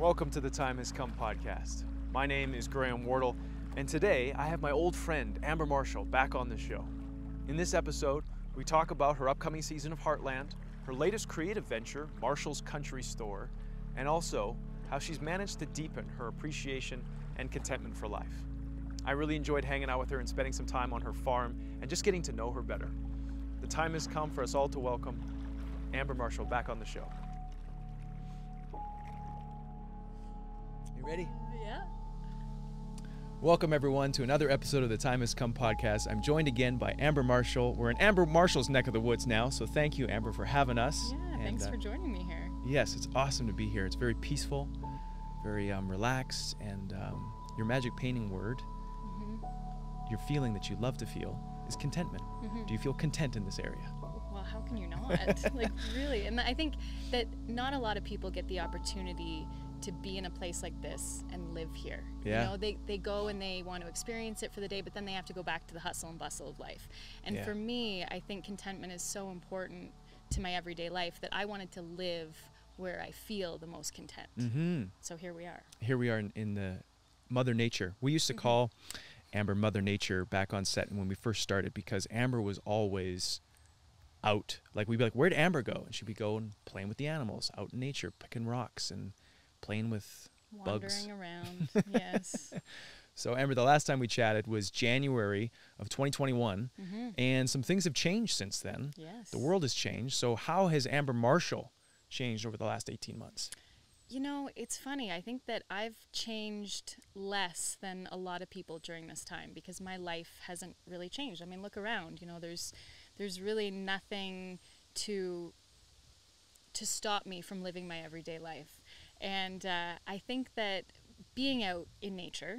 Welcome to the Time Has Come podcast. My name is Graham Wardle, and today I have my old friend Amber Marshall back on the show. In this episode, we talk about her upcoming season of Heartland, her latest creative venture, Marshall's Country Store, and also how she's managed to deepen her appreciation and contentment for life. I really enjoyed hanging out with her and spending some time on her farm and just getting to know her better. The time has come for us all to welcome Amber Marshall back on the show. You ready? Yeah. Welcome, everyone, to another episode of the Time Has Come podcast. I'm joined again by Amber Marshall. We're in Amber Marshall's neck of the woods now, so thank you, Amber, for having us. Yeah, And, thanks uh, for joining me here. Yes, it's awesome to be here. It's very peaceful, very um, relaxed, and um, your magic painting word, hmm your feeling that you love to feel, is contentment. hmm Do you feel content in this area? Well, how can you not? like, really. And I think that not a lot of people get the opportunity to be in a place like this and live here. Yeah. You know, they, they go and they want to experience it for the day, but then they have to go back to the hustle and bustle of life. And Yeah. for me, I think contentment is so important to my everyday life that I wanted to live where I feel the most content. Mm-hmm. So here we are. Here we are in, in the Mother Nature. We used to Mhm. call Amber Mother Nature back on set when we first started because Amber was always out. Like we'd be like, "Where'd Amber go?" And she'd be going playing with the animals, out in nature, picking rocks and playing with. Bugs. Around. yes. So Amber, the last time we chatted was January of 2021, hmm and some things have changed since then. Yes. The world has changed. So how has Amber Marshall changed over the last 18 months? You know, it's funny. I think that I've changed less than a lot of people during this time because my life hasn't really changed. I mean, look around. You know, there's there's really nothing to to stop me from living my everyday life. And uh, I think that being out in nature,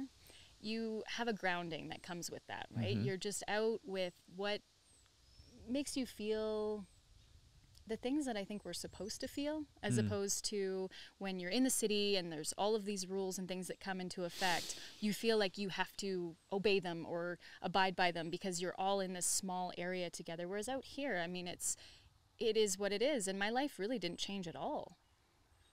you have a grounding that comes with that, right? Mhm. You're just out with what makes you feel the things that I think we're supposed to feel, as Mm. opposed to when you're in the city and there's all of these rules and things that come into effect, you feel like you have to obey them or abide by them because you're all in this small area together. Whereas out here, I mean, it's it is what it is, and my life really didn't change at all.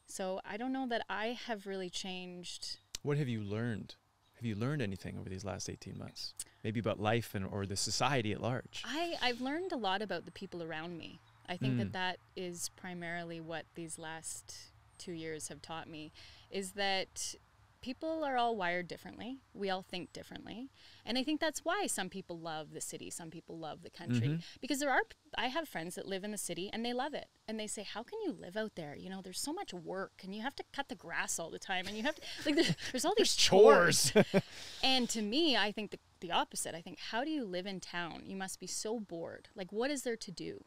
So I don't know that I have really changed. What have you learned? Have you learned anything over these last 18 months? Maybe about life and or the society at large. I I've learned a lot about the people around me. I think Mm. that that is primarily what these last two years have taught me is that people are all wired differently. We all think differently. And I think that's why some people love the city, some people love the country. Mhm. Because there are I have friends that live in the city and they love it. And they say, "How can you live out there? You know, there's so much work and you have to cut the grass all the time and you have to like there's, there's all these chores." And to me, I think the, the opposite. I think, how do you live in town? You must be so bored. Like, what is there to do?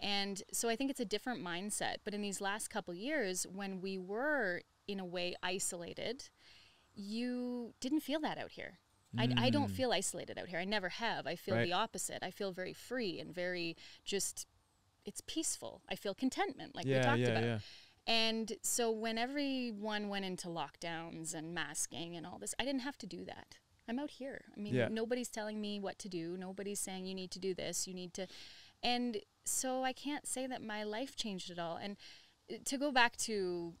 And so I think it's a different mindset. But in these last couple years, when we were in a way isolated, you didn't feel that out here. I, I don't Mm. feel isolated out here. I never have. I feel Right. the opposite. I feel very free and very just, it's peaceful. I feel contentment, like we talked yeah, about. yeah. And so when everyone went into lockdowns and masking and all this, I didn't have to do that. I'm out here. I mean, Yeah. nobody's telling me what to do. Nobody's saying you need to do this, you need to. And so I can't say that my life changed at all. And uh, to go back to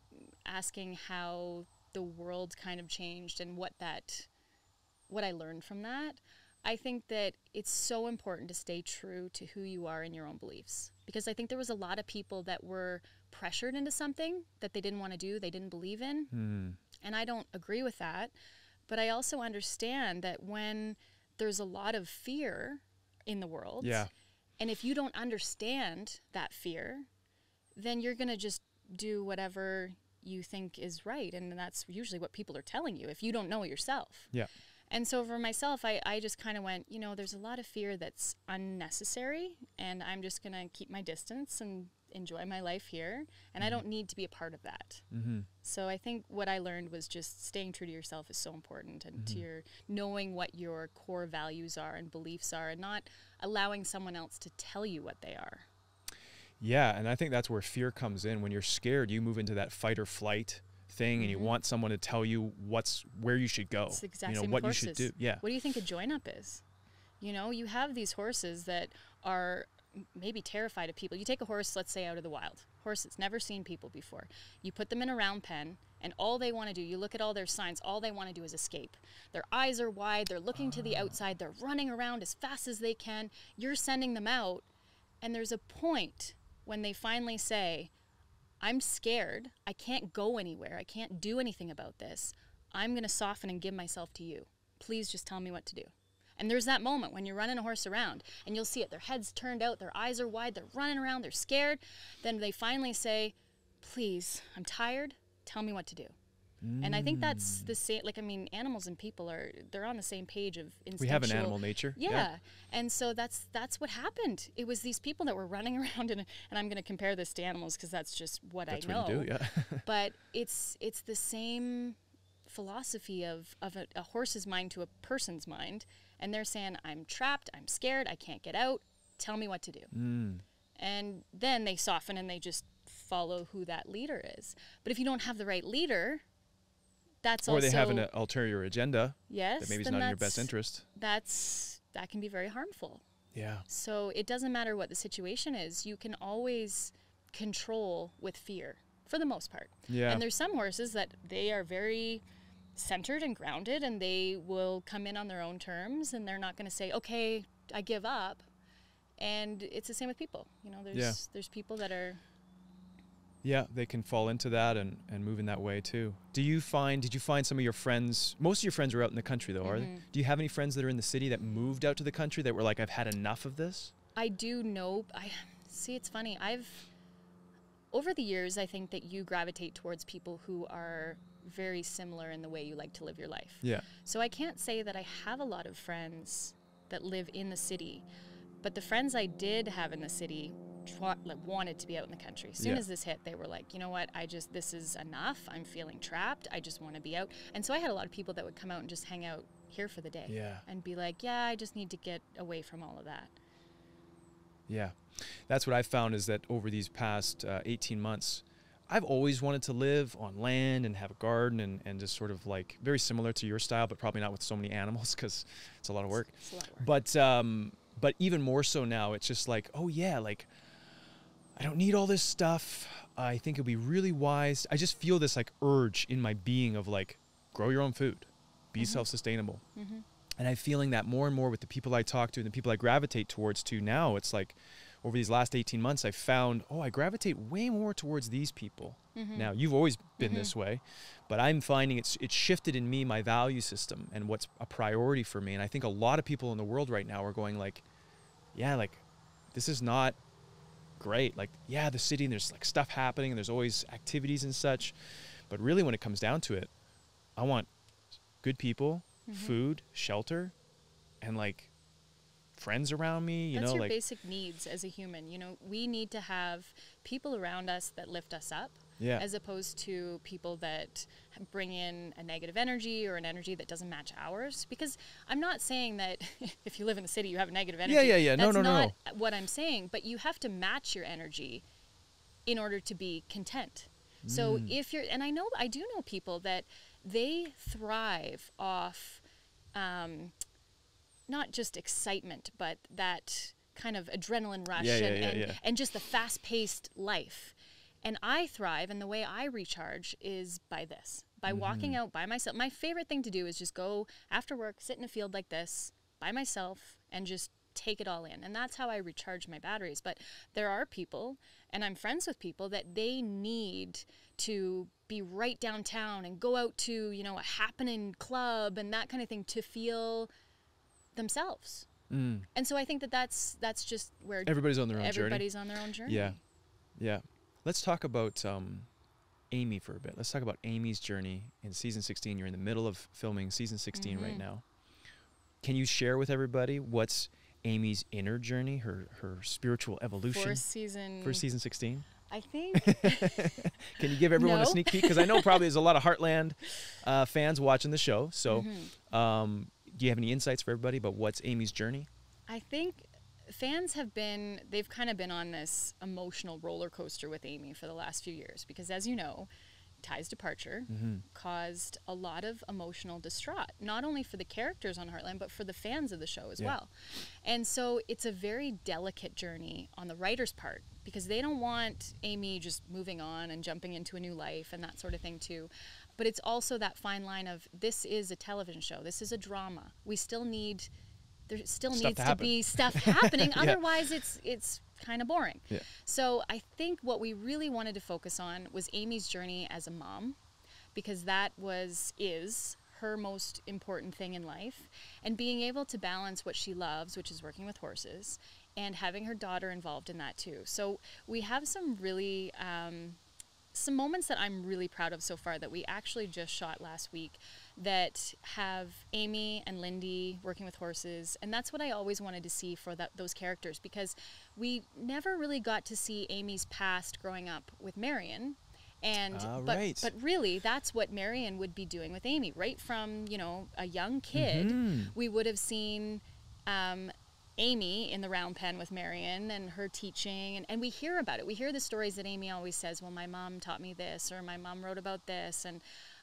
asking how the world kind of changed and what that what I learned from that, I think that it's so important to stay true to who you are in your own beliefs. Because I think there was a lot of people that were pressured into something that they didn't want to do, they didn't believe in. Hmm. And I don't agree with that. But I also understand that when there's a lot of fear in the world, Yeah. and if you don't understand that fear, then you're going to just do whatever you think is right. And that's usually what people are telling you if you don't know it yourself. Yeah. And so for myself, I, I just kind of went, you know, there's a lot of fear that's unnecessary, and I'm just going to keep my distance and enjoy my life here. And I don't need to be a part of that. Mm-hmm. So I think what I learned was just staying true to yourself is so important and to your knowing what your core values are and beliefs are and not allowing someone else to tell you what they are. Yeah, and I think that's where fear comes in. When you're scared, you move into that fight or flight thing, and you Mhm. want someone to tell you what's where you should go. It's the exact you know what with you should do. Yeah. What do you think a join up is? You know, you have these horses that are maybe terrified of people. You take a horse, let's say, out of the wild, horse that's never seen people before. You put them in a round pen and all they want to do, you look at all their signs, all they want to do is escape. Their eyes are wide, they're looking to the outside, they're running around as fast as they can. You're sending them out, and there's a point when they finally say, I'm scared. I can't go anywhere. I can't do anything about this. I'm going to soften and give myself to you. Please just tell me what to do. And there's that moment when you're running a horse around and you'll see it. Their head's turned out, their eyes are wide, they're running around, they're scared. Then they finally say, Please, I'm tired. Tell me what to do. And I think that's the same. Like I mean, animals and people are they're on the same page of instinctual. We have an animal nature. Yeah. and so that's that's what happened. It was these people that were running around, and and I'm going to compare this to animals because that's just what That's I know. what you do, yeah. but it's it's the same philosophy of of a, a horse's mind to a person's mind, and they're saying, "I'm trapped. I'm scared. I can't get out. Tell me what to do." Mm. And then they soften and they just follow who that leader is. But if you don't have the right leader, that's or also they have an ulterior agenda yes that maybe is not in your best interest. That's that can be very harmful. Yeah. So it doesn't matter what the situation is, you can always control with fear for the most part. Yeah. And there's some horses that they are very centered and grounded and they will come in on their own terms and they're not going to say, "Okay, I give up." And it's the same with people. You know, there's Yeah. there's people that are Yeah, they can fall into that and, and move in that way too. Do you find, did you find some of your friends, most of your friends are out in the country though, are they? Mhm. Do you have any friends that are in the city that moved out to the country that were like, I've had enough of this? I do know. I see. It's funny. I've over the years, I think that you gravitate towards people who are very similar in the way you like to live your life. Yeah. So I can't say that I have a lot of friends that live in the city, but the friends I did have in the city twa- like, wanted to be out in the country. As soon Yeah. as this hit, they were like, you know what? I just this is enough. I'm feeling trapped. I just want to be out. And so I had a lot of people that would come out and just hang out here for the day Yeah. and be like, yeah, I just need to get away from all of that. Yeah. That's what I found is that over these past uh, 18 months, I've always wanted to live on land and have a garden and, and just sort of like very similar to your style, but probably not with so many animals because it's a lot of work. It's a lot of work. But um, but even more so now, it's just like, oh yeah, like I don't need all this stuff. I think it'd be really wise. I just feel this like urge in my being of like, grow your own food, be mm-hmm. self-sustainable. Mm-hmm. And I'm feeling that more and more with the people I talk to and the people I gravitate towards to now. It's like over these last 18 months, I've found, oh, I gravitate way more towards these people. Mm-hmm. Now, you've always been this way, but I'm finding it's it's shifted in me my value system and what's a priority for me. And I think a lot of people in the world right now are going like, yeah, like this is not great. Like, yeah, the city and there's like stuff happening and there's always activities and such. But really when it comes down to it, I want good people, mm-hmm. food, shelter, and like friends around me, you That's know, your like basic needs as a human. You know, we need to have people around us that lift us up, Yeah. as opposed to people that bring in a negative energy or an energy that doesn't match ours. Because I'm not saying that if you live in the city, you have a negative energy. Yeah, yeah, yeah. No, That's no, no, not what I'm saying. But you have to match your energy in order to be content. So Mm. if you're, and I know, I do know people that they thrive off um, not just excitement, but that kind of adrenaline rush Yeah, yeah, and, yeah, and, and just the fast paced life. And I thrive, and the way I recharge is by this by Mm-hmm. walking out by myself. My favorite thing to do is just go after work, sit in a field like this by myself, and just take it all in. And that's how I recharge my batteries. But there are people, and I'm friends with people, that they need to be right downtown and go out to, you know, a happening club and that kind of thing to feel themselves. mm, And so I think that that's that's just where everybody's on their own journey. everybody's on their own journey. Yeah. Yeah. Let's talk about um, Amy for a bit. Let's talk about Amy's journey in season 16. You're in the middle of filming season 16 right Mhm. now. Can you share with everybody what's Amy's inner journey, her her spiritual evolution For season, for season 16? I think Can you give everyone a sneak peek? Because I know probably there's a lot of Heartland uh, fans watching the show. So, Mm-hmm. um, do you have any insights for everybody about what's Amy's journey? I think fans have been they've kind of been on this emotional roller coaster with Amy for the last few years because as you know, Ty's departure Mm-hmm. caused a lot of emotional distraught, not only for the characters on Heartland, but for the fans of the show as Yeah. well. And so it's a very delicate journey on the writer's part because they don't want Amy just moving on and jumping into a new life and that sort of thing too. But it's also that fine line of this is a television show. This is a drama. We still need there still Stuff needs to to, be stuff happening. Yeah. Otherwise it's it's kind of boring. Yeah. So I think what we really wanted to focus on was Amy's journey as a mom because that was is her most important thing in life and being able to balance what she loves which is working with horses and having her daughter involved in that too so we have some really um, some moments that i'm really proud of so far that we actually just shot last week that have amy and lindy working with horses and that's what i always wanted to see for that those characters because we never really got to see amy's past growing up with marion and Ah, but, right. but really that's what marion would be doing with amy right from you know a young kid Mhm. we would have seen um, amy in the round pen with marion and her teaching and, and we hear about it. We hear the stories that amy always says well my mom taught me this or my mom wrote about this and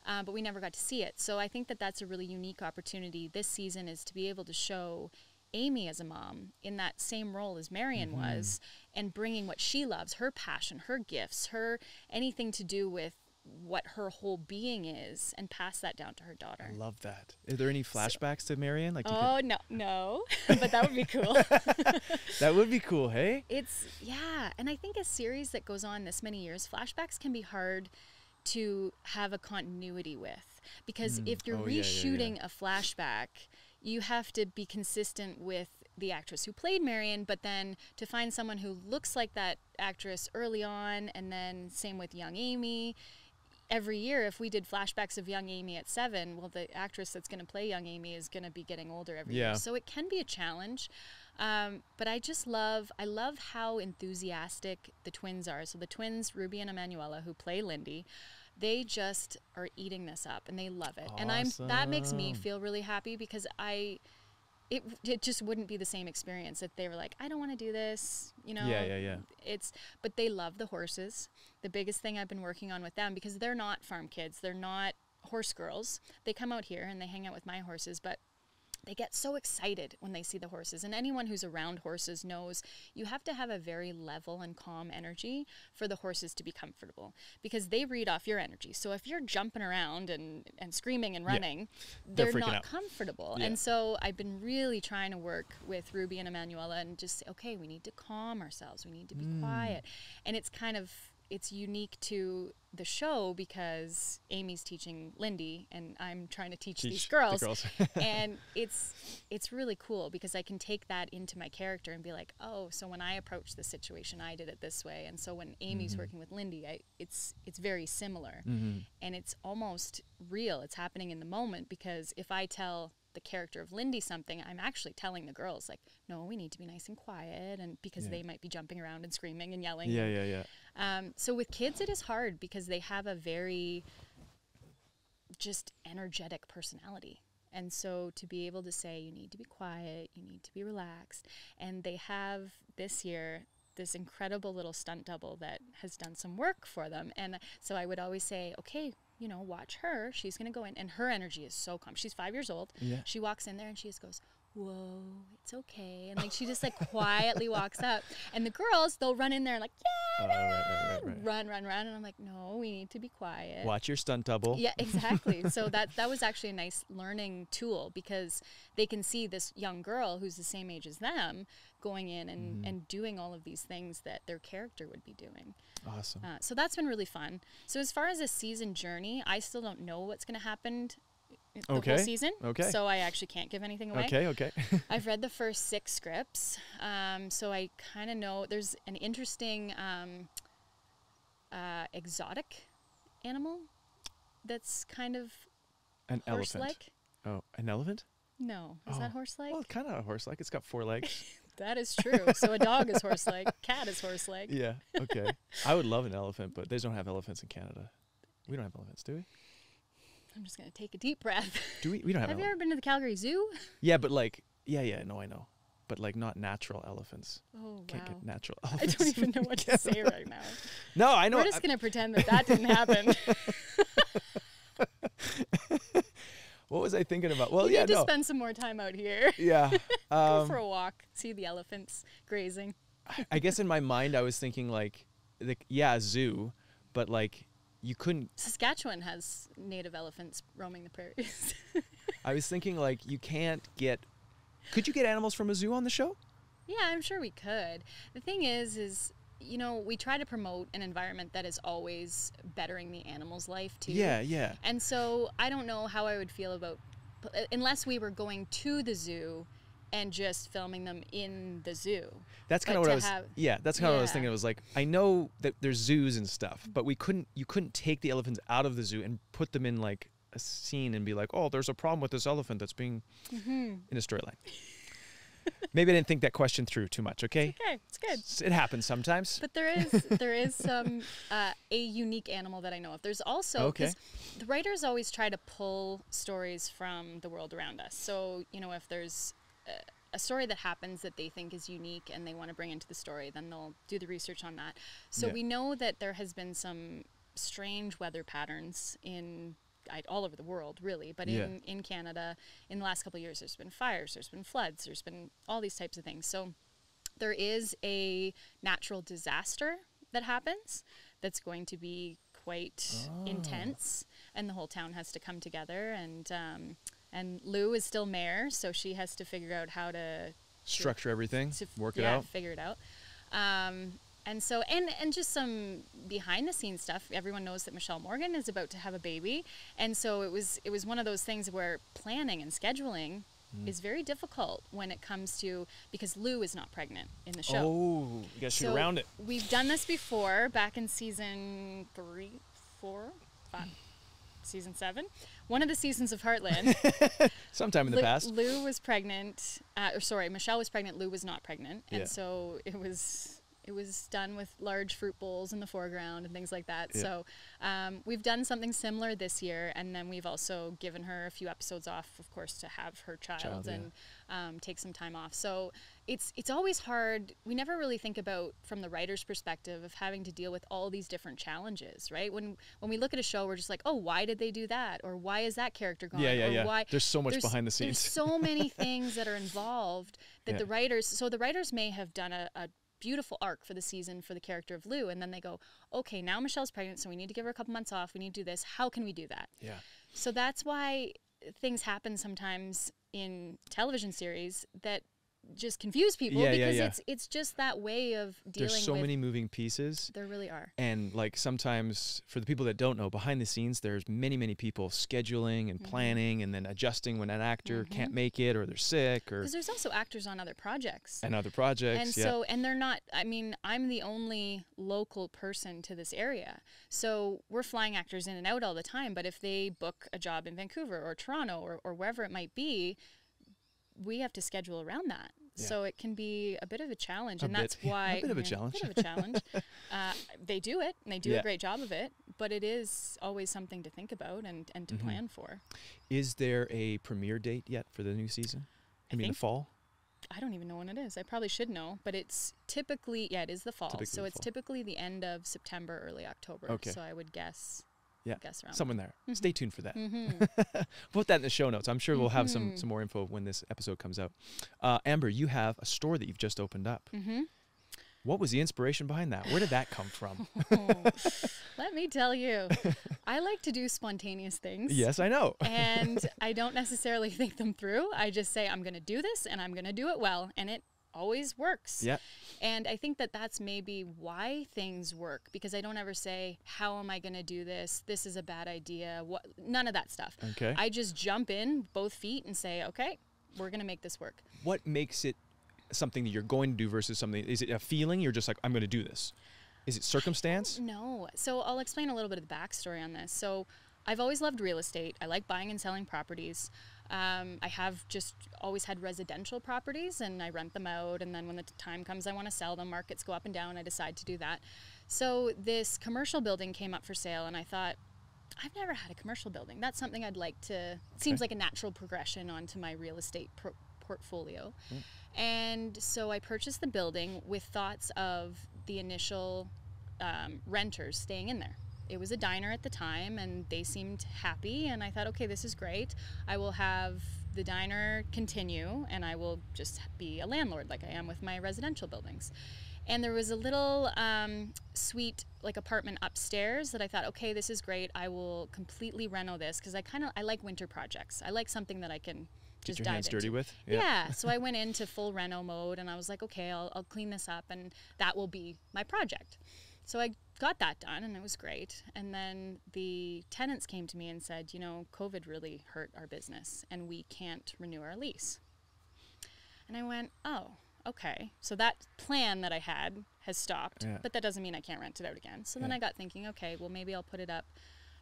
uh, but we never got to see it. So i think that that's a really unique opportunity this season is to be able to show Amy as a mom in that same role as Marion was and bringing what she loves, her passion, her gifts, her anything to do with what her whole being is and pass that down to her daughter. I love that. Are there any flashbacks to Marion? Like Oh no, no, but that would be cool. that would be cool. Hey. it's yeah, and I think a series that goes on this many years, flashbacks can be hard to have a continuity with because hmm. if you're Oh, yeah, yeah, yeah. reshooting a flashback, you have to be consistent with the actress who played Marion, but then to find someone who looks like that actress early on, and then same with young Amy. Every year, if we did flashbacks of young Amy at seven, well, the actress that's going to play young Amy is going to be getting older every Yeah. year. So it can be a challenge. Um, but I just love, I love how enthusiastic the twins are. So the twins, Ruby and Emanuela, who play Lindy, they just are eating this up and they love it. And I'm that makes me feel really happy because I, it it just wouldn't be the same experience if they were like, I don't want to do this, you know. Yeah, yeah, yeah. It's but they love the horses. The biggest thing I've been working on with them because they're not farm kids, they're not horse girls. They come out here and they hang out with my horses, but they get so excited when they see the horses. And anyone who's around horses knows you have to have a very level and calm energy for the horses to be comfortable because they read off your energy. So if you're jumping around and, and screaming and Yeah. running, They're they're, not out. comfortable. Yeah. And so I've been really trying to work with Ruby and Emanuela and just say, okay, we need to calm ourselves. We need to be Mm. quiet. And it's kind of it's unique to the show because Amy's teaching Lindy and I'm trying to teach, Teach these the girls. girls. and it's it's really cool because I can take that into my character and be like, oh, so when I approach the situation, I did it this way, and so when Amy's Mm-hmm. working with Lindy, I, it's it's very similar, Mhm. and it's almost real. It's happening in the moment because if I tell the character of Lindy something, I'm actually telling the girls like, no, we need to be nice and quiet, and because Yeah. they might be jumping around and screaming and yelling. Yeah, yeah, yeah. Um, so with kids, it is hard because they have a very just energetic personality. And so to be able to say, you need to be quiet, you need to be relaxed. And they have this year this incredible little stunt double that has done some work for them. And so I would always say, okay, you know, watch her. She's going to go in. And her energy is so calm. She's five years old. Yeah. She walks in there and she just goes, whoa, it's okay. And like she just like quietly walks up. And the girls, they'll run in there and like, yeah, Oh, right, right, right. run, run, run. And I'm like, no, we need to be quiet. Watch your stunt double. Yeah, exactly. so that that was actually a nice learning tool because they can see this young girl who's the same age as them going in and, Mm-hmm. and doing all of these things that their character would be doing. Awesome. Uh, so that's been really fun. So as far as a season journey, I still don't know what's going to happen the Okay, whole season. okay. So I actually can't give anything away. Okay, okay. I've read the first six scripts, um, so I kind of know there's an interesting um, uh, exotic animal that's kind of An elephant. horse-like. Oh, an elephant? No, is that Oh. horse-like? Well, kind of horse-like. It's got four legs. that is true. so a dog is horse-like, cat is horse-like. yeah. Okay. I would love an elephant, but they don't have elephants in Canada. We don't have elephants, do we? I'm just gonna take a deep breath. Do we? We don't have. Have you ever been to the Calgary Zoo? Yeah, but like, yeah, yeah, no, I know, but like not natural elephants. Oh Can't wow. get natural I don't even know what to say right now. No, I know. We're just I- gonna pretend that that didn't happen. what was I thinking about? Well, you yeah, need to no. spend some more time out here. yeah. Go Um, for a walk, see the elephants grazing. I guess in my mind I was thinking like, like yeah, a zoo, but like you couldn't. Saskatchewan has native elephants roaming the prairies. I was thinking like you can't get. Could you get animals from a zoo on the show? yeah, I'm sure we could. The thing is, is you know, we try to promote an environment that is always bettering the animal's life too. Yeah, yeah. And so I don't know how I would feel about unless we were going to the zoo and just filming them in the zoo. That's kind of what I was. Have, yeah, that's kind of yeah. what I was thinking. It was like I know that there's zoos and stuff, but we couldn't. You couldn't take the elephants out of the zoo and put them in like a scene and be like, oh, there's a problem with this elephant that's being mm-hmm. in a storyline. Maybe I didn't think that question through too much. Okay. It's okay. It's good. It happens sometimes. But there is there is some uh, a unique animal that I know of. There's also okay. The writers always try to pull stories from the world around us. So you know if there's a, a story that happens that they think is unique and they want to bring into the story, then they'll do the research on that. So yeah. we know that there has been some strange weather patterns in all over the world, really. But yeah. in, in Canada, in the last couple years, there's been fires, there's been floods, there's been all these types of things. So there is a natural disaster that happens that's going to be quite oh. intense, and the whole town has to come together. And um, and Lou is still mayor, so she has to figure out how to structure everything, to, work yeah, it out, figure it out. Um, and so and and just some behind the scenes stuff. Everyone knows that michelle morgan is about to have a baby. And so it was it was one of those things where planning and scheduling mm. is very difficult when it comes to because lou is not pregnant in the show. Oh you gotta shoot so around it. we've done this before back in season three four five season seven. One of the seasons of heartland. Sometime in the lou, past. Lou was pregnant uh, or sorry michelle was pregnant lou was not pregnant. And yeah. so it was it was done with large fruit bowls in the foreground and things like that. Yeah. So um, we've done something similar this year, and then we've also given her a few episodes off, of course, to have her child, child and yeah. um, take some time off. So it's it's always hard. We never really think about from the writer's perspective of having to deal with all these different challenges, right? When when we look at a show, we're just like, oh, why did they do that, or why is that character gone? Yeah, yeah, or yeah. Why? There's so much there's, behind the scenes. There's so many things that are involved that yeah. the writers. So the writers may have done a, a beautiful arc for the season for the character of Lou. And then they go, okay, now Michelle's pregnant, so we need to give her a couple months off. We need to do this. How can we do that? Yeah. So that's why things happen sometimes in television series that just confuse people yeah, because yeah, yeah. it's it's just that way of dealing There's so many moving pieces. There really are. And like sometimes for the people that don't know, behind the scenes there's many, many people scheduling and mm-hmm. planning and then adjusting when an actor mm-hmm. can't make it or they're sick or Because there's also actors on other projects. And other projects. And so and they're not I mean, I'm the only local person to this area. So we're flying actors in and out all the time, but if they book a job in Vancouver or Toronto or, or wherever it might be, we have to schedule around that. Yeah. So it can be a bit of a challenge, a and bit, that's why a bit of a challenge. A bit of a challenge. uh, they do it, and they do yeah. a great job of it. But it is always something to think about and, and to mm-hmm. plan for. Is there a premiere date yet for the new season? I, I mean, the fall. I don't even know when it is. I probably should know, but it's typically yeah, it is the fall. Typically so it's fall. typically the end of September, early October. Okay. So I would guess yeah, guess around someone there. Mm-hmm. Stay tuned for that. Mm-hmm. Put that in the show notes. I'm sure we'll have some mm-hmm. some more info when this episode comes out. Uh, Amber, you have a store that you've just opened up. Mm-hmm. What was the inspiration behind that? Where did that come from? oh, let me tell you, I like to do spontaneous things. Yes, I know. and I don't necessarily think them through. I just say I'm going to do this and I'm going to do it well, and it always works. Yeah. And I think that that's maybe why things work because I don't ever say, "How am I going to do this? This is a bad idea." What none of that stuff. Okay. I just jump in both feet and say, "Okay, we're going to make this work." What makes it something that you're going to do versus something is it a feeling you're just like I'm going to do this? Is it circumstance? No. So I'll explain a little bit of the backstory on this. So I've always loved real estate. I like buying and selling properties. Um, I have just always had residential properties and I rent them out. And then when the time comes, I want to sell them. Markets go up and down. I decide to do that. So this commercial building came up for sale, and I thought, I've never had a commercial building. That's something I'd like to. Okay. Seems like a natural progression onto my real estate pro- portfolio. Mm. And so I purchased the building with thoughts of the initial um, renters staying in there it was a diner at the time and they seemed happy and i thought okay this is great i will have the diner continue and i will just be a landlord like i am with my residential buildings And there was a little um, suite, like apartment upstairs that I thought, okay, this is great. I will completely reno this because I kind of I like winter projects. I like something that I can just Get your dive hands into. dirty with. Yeah. so I went into full reno mode and I was like, okay, I'll, I'll clean this up and that will be my project. So I got that done and it was great. And then the tenants came to me and said, you know, COVID really hurt our business and we can't renew our lease. And I went, oh, okay. So that plan that I had has stopped, Yeah. but that doesn't mean I can't rent it out again. So then I got thinking, okay, well, maybe I'll put it up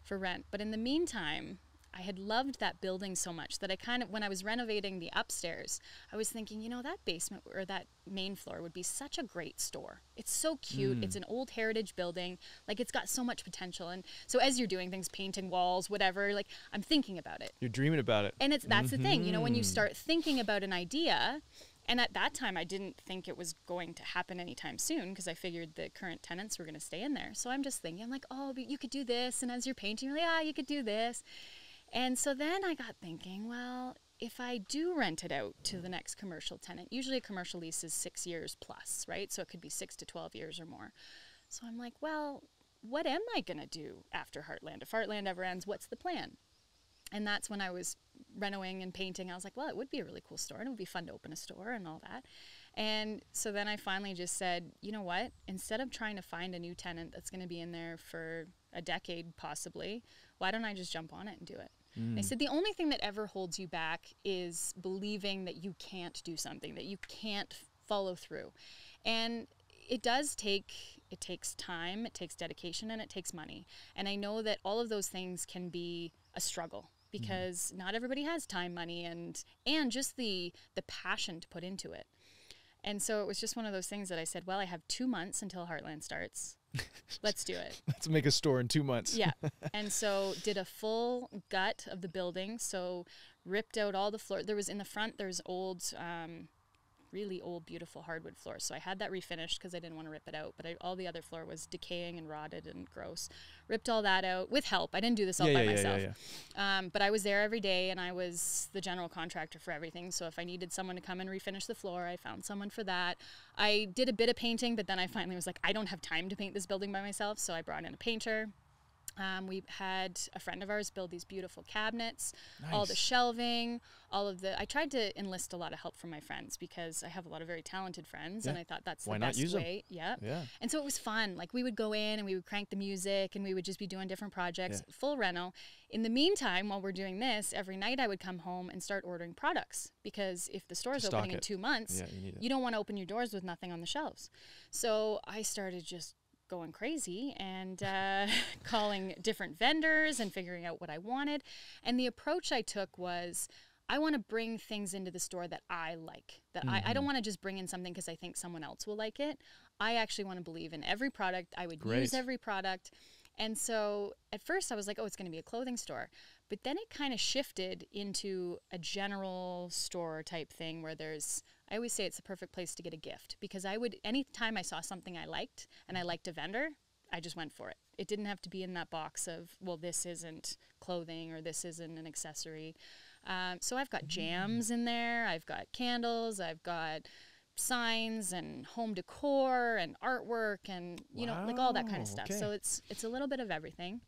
for rent. But in the meantime, I had loved that building so much that I kind of, when I was renovating the upstairs, I was thinking, you know, that basement or that main floor would be such a great store. It's so cute. It's hmm. an old heritage building. Like, it's got so much potential. And so, as you're doing things, painting walls, whatever, like, I'm thinking about it. You're dreaming about it. And it's that's the thing, you know, when you mm-hmm. start thinking about an idea, and at that time I didn't think it was going to happen anytime soon because I figured the current tenants were going to stay in there. So I'm just thinking, I'm like, oh, but you could do this, and as you're painting, you're like, yeah, you could do this. And so then I got thinking, well, if I do rent it out to the next commercial tenant, usually a commercial lease is six years plus, right? So it could be six to 12 years or more. So I'm like, well, what am I going to do after Heartland? If Heartland ever ends, what's the plan? And that's when I was renovating and painting. I was like, well, it would be a really cool store and it would be fun to open a store and all that. And so then I finally just said, you know what? Instead of trying to find a new tenant that's going to be in there for a decade possibly, why don't I just jump on it and do it? Mm. They said the only thing that ever holds you back is believing that you can't do something, that you can't follow through. And it does take it takes time, it takes dedication and it takes money. And I know that all of those things can be a struggle mm-hmm. because not everybody has time, money and and just the the passion to put into it. And so it was just one of those things that I said, well, I have 2 months until Heartland starts. Let's do it. Let's make a store in two months. Yeah. And so did a full gut of the building. So ripped out all the floor. There was in the front, there's old, um, really old, beautiful hardwood floor. So I had that refinished because I didn't want to rip it out. But I, all the other floor was decaying and rotted and gross. Ripped all that out with help. I didn't do this all Yeah, by yeah, myself. yeah. Um, but I was there every day and I was the general contractor for everything. So if I needed someone to come and refinish the floor, I found someone for that. I did a bit of painting, but then I finally was like, I don't have time to paint this building by myself. So I brought in a painter. Um, we had a friend of ours build these beautiful cabinets, all the shelving, all of the. I tried to enlist a lot of help from my friends because I have a lot of very talented friends, and I thought that's Why the not best way. Yeah. Yeah. And so it was fun. Like we would go in and we would crank the music and we would just be doing different projects, full reno. In the meantime, while we're doing this, every night I would come home and start ordering products because if the store is opening in two months, Yeah, you it. you don't want to open your doors with nothing on the shelves. So I started just going crazy and uh, calling different vendors and figuring out what I wanted. And the approach I took was I want to bring things into the store that I like. That I, I don't want to just bring in something because I think someone else will like it. I actually want to believe in every product. I would use every product. And so at first I was like, oh, it's going to be a clothing store. But then it kind of shifted into a general store type thing where there's, I always say it's the perfect place to get a gift because I would, anytime I saw something I liked and I liked a vendor, I just went for it. It didn't have to be in that box of, well, this isn't clothing or this isn't an accessory. Um, so I've got jams in there, I've got candles, I've got signs and home decor and artwork and you know like all that kind of stuff. okay. So it's it's a little bit of everything,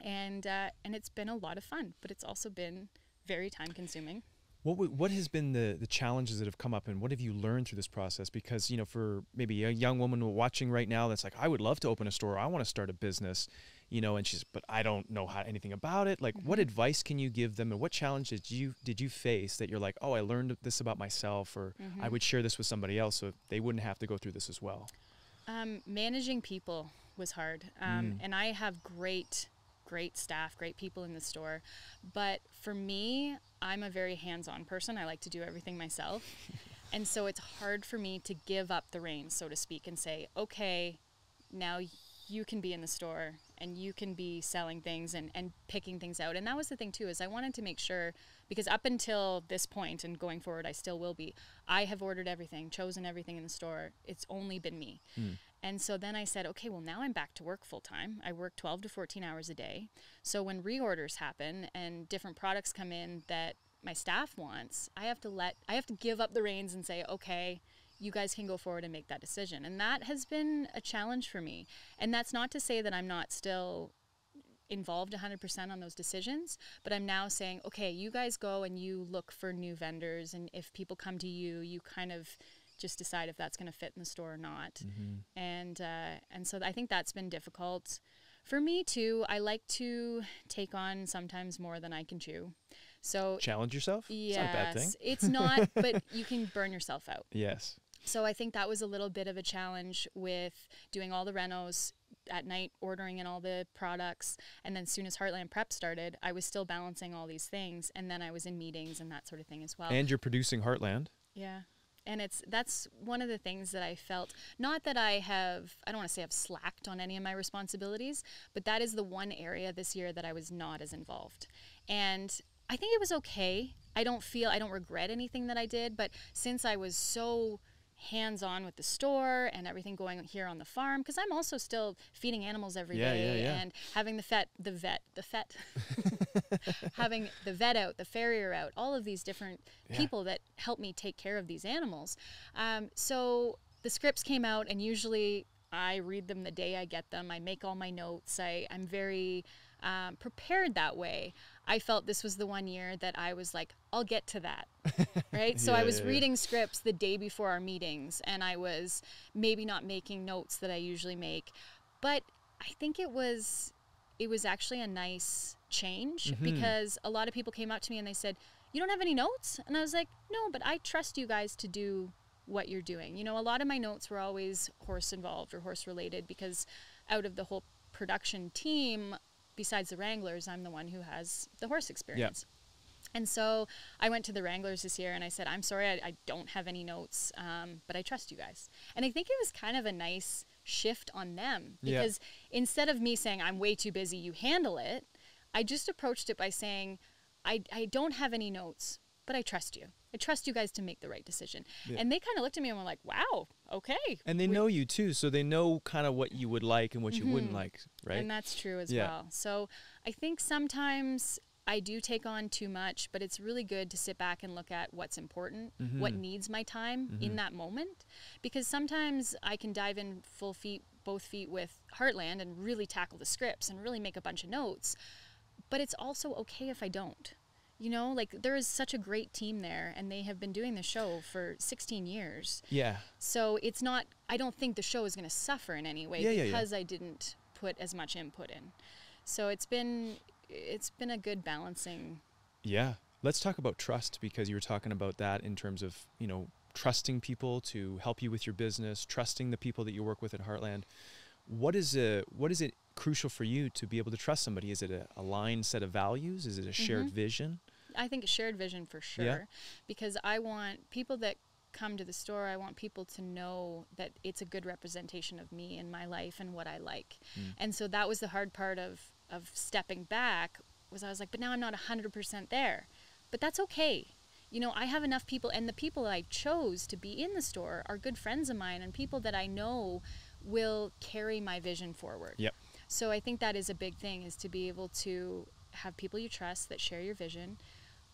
and uh, and it's been a lot of fun, but it's also been very time consuming. What w- what has been the the challenges that have come up, and what have you learned through this process? Because you know, for maybe a young woman watching right now, that's like, I would love to open a store. I want to start a business, you know, and she's, but I don't know how anything about it. Like, what advice can you give them, and what challenge did you did you face that you're like, oh, I learned this about myself, or I would share this with somebody else, so they wouldn't have to go through this as well. Um, managing people was hard, um, and I have great, great staff, great people in the store. But for me, I'm a very hands-on person. I like to do everything myself, and so it's hard for me to give up the reins, so to speak, and say, okay, now you can be in the store and you can be selling things and, and picking things out. And that was the thing too is i wanted to make sure because up until this point and going forward i still will be i have ordered everything chosen everything in the store. It's only been me hmm. And so then i said okay well now i'm back to work full time i work 12 to 14 hours a day so when reorders happen and different products come in that my staff wants i have to let i have to give up the reins and say okay you guys can go forward and make that decision. And that has been a challenge for me. And that's not to say that I'm not still involved 100% on those decisions but i'm now saying okay you guys go and you look for new vendors and if people come to you you kind of just decide if that's going to fit in the store or not mm-hmm. and uh, and so i think that's been difficult for me too i like to take on sometimes more than i can chew so challenge yourself yes, it's not a bad thing it's not but you can burn yourself out yes so I think that was a little bit of a challenge with doing all the renos at night, ordering in all the products, and then as soon as Heartland Prep started, I was still balancing all these things, and then I was in meetings and that sort of thing as well. And you're producing Heartland. Yeah. And it's that's one of the things that I felt not that I have I don't want to say I've slacked on any of my responsibilities, but that is the one area this year that I was not as involved. And I think it was okay. I don't feel I don't regret anything that I did, but since I was so hands on with the store and everything going here on the farm because I'm also still feeding animals every yeah, day yeah, yeah. and having the vet the vet the vet having the vet out the farrier out all of these different people that help me take care of these animals. Um, so the scripts came out and usually I read them the day I get them. I make all my notes. I, I'm very um, prepared that way I felt this was the one year that I was like, I'll get to that. Right. so yeah, I was yeah, reading yeah. scripts the day before our meetings and I was maybe not making notes that I usually make. But I think it was it was actually a nice change mm-hmm. because a lot of people came up to me and they said, You don't have any notes? And I was like, No, but I trust you guys to do what you're doing. You know, a lot of my notes were always horse involved or horse related because out of the whole production team, besides the Wranglers, I'm the one who has the horse experience. And so I went to the Wranglers this year and I said, I'm sorry, I, I don't have any notes, um, but I trust you guys. And I think it was kind of a nice shift on them because instead of me saying, I'm way too busy, you handle it, I just approached it by saying, I, I don't have any notes, but I trust you. I trust you guys to make the right decision. Yeah. And they kind of looked at me and were like, wow, okay. And they we- know you too, so they know kind of what you would like and what mm-hmm. you wouldn't mm-hmm. like, right? And that's true as yeah. well. So I think sometimes I do take on too much, but it's really good to sit back and look at what's important, mm-hmm. what needs my time mm-hmm. in that moment. Because sometimes I can dive in full feet, both feet with Heartland and really tackle the scripts and really make a bunch of notes. But it's also okay if I don't you know like there is such a great team there and they have been doing the show for 16 years. Yeah. So it's not i don't think the show is going to suffer in any way yeah, because yeah, yeah. i didn't put as much input in. So it's been it's been a good balancing. Yeah. Let's talk about trust because you were talking about that in terms of you know trusting people to help you with your business trusting the people that you work with at heartland. What is a what is it crucial for you to be able to trust somebody? Is it a aligned set of values? Is it a shared mm-hmm. vision I think a shared vision for sure. Yeah. Because I want people that come to the store, I want people to know that it's a good representation of me and my life and what I like. Mm. And so that was the hard part of of stepping back was I was like, but now I'm not 100% there. But that's okay. You know, I have enough people and the people I chose to be in the store are good friends of mine and people that I know will carry my vision forward. Yep. So I think that is a big thing is to be able to have people you trust that share your vision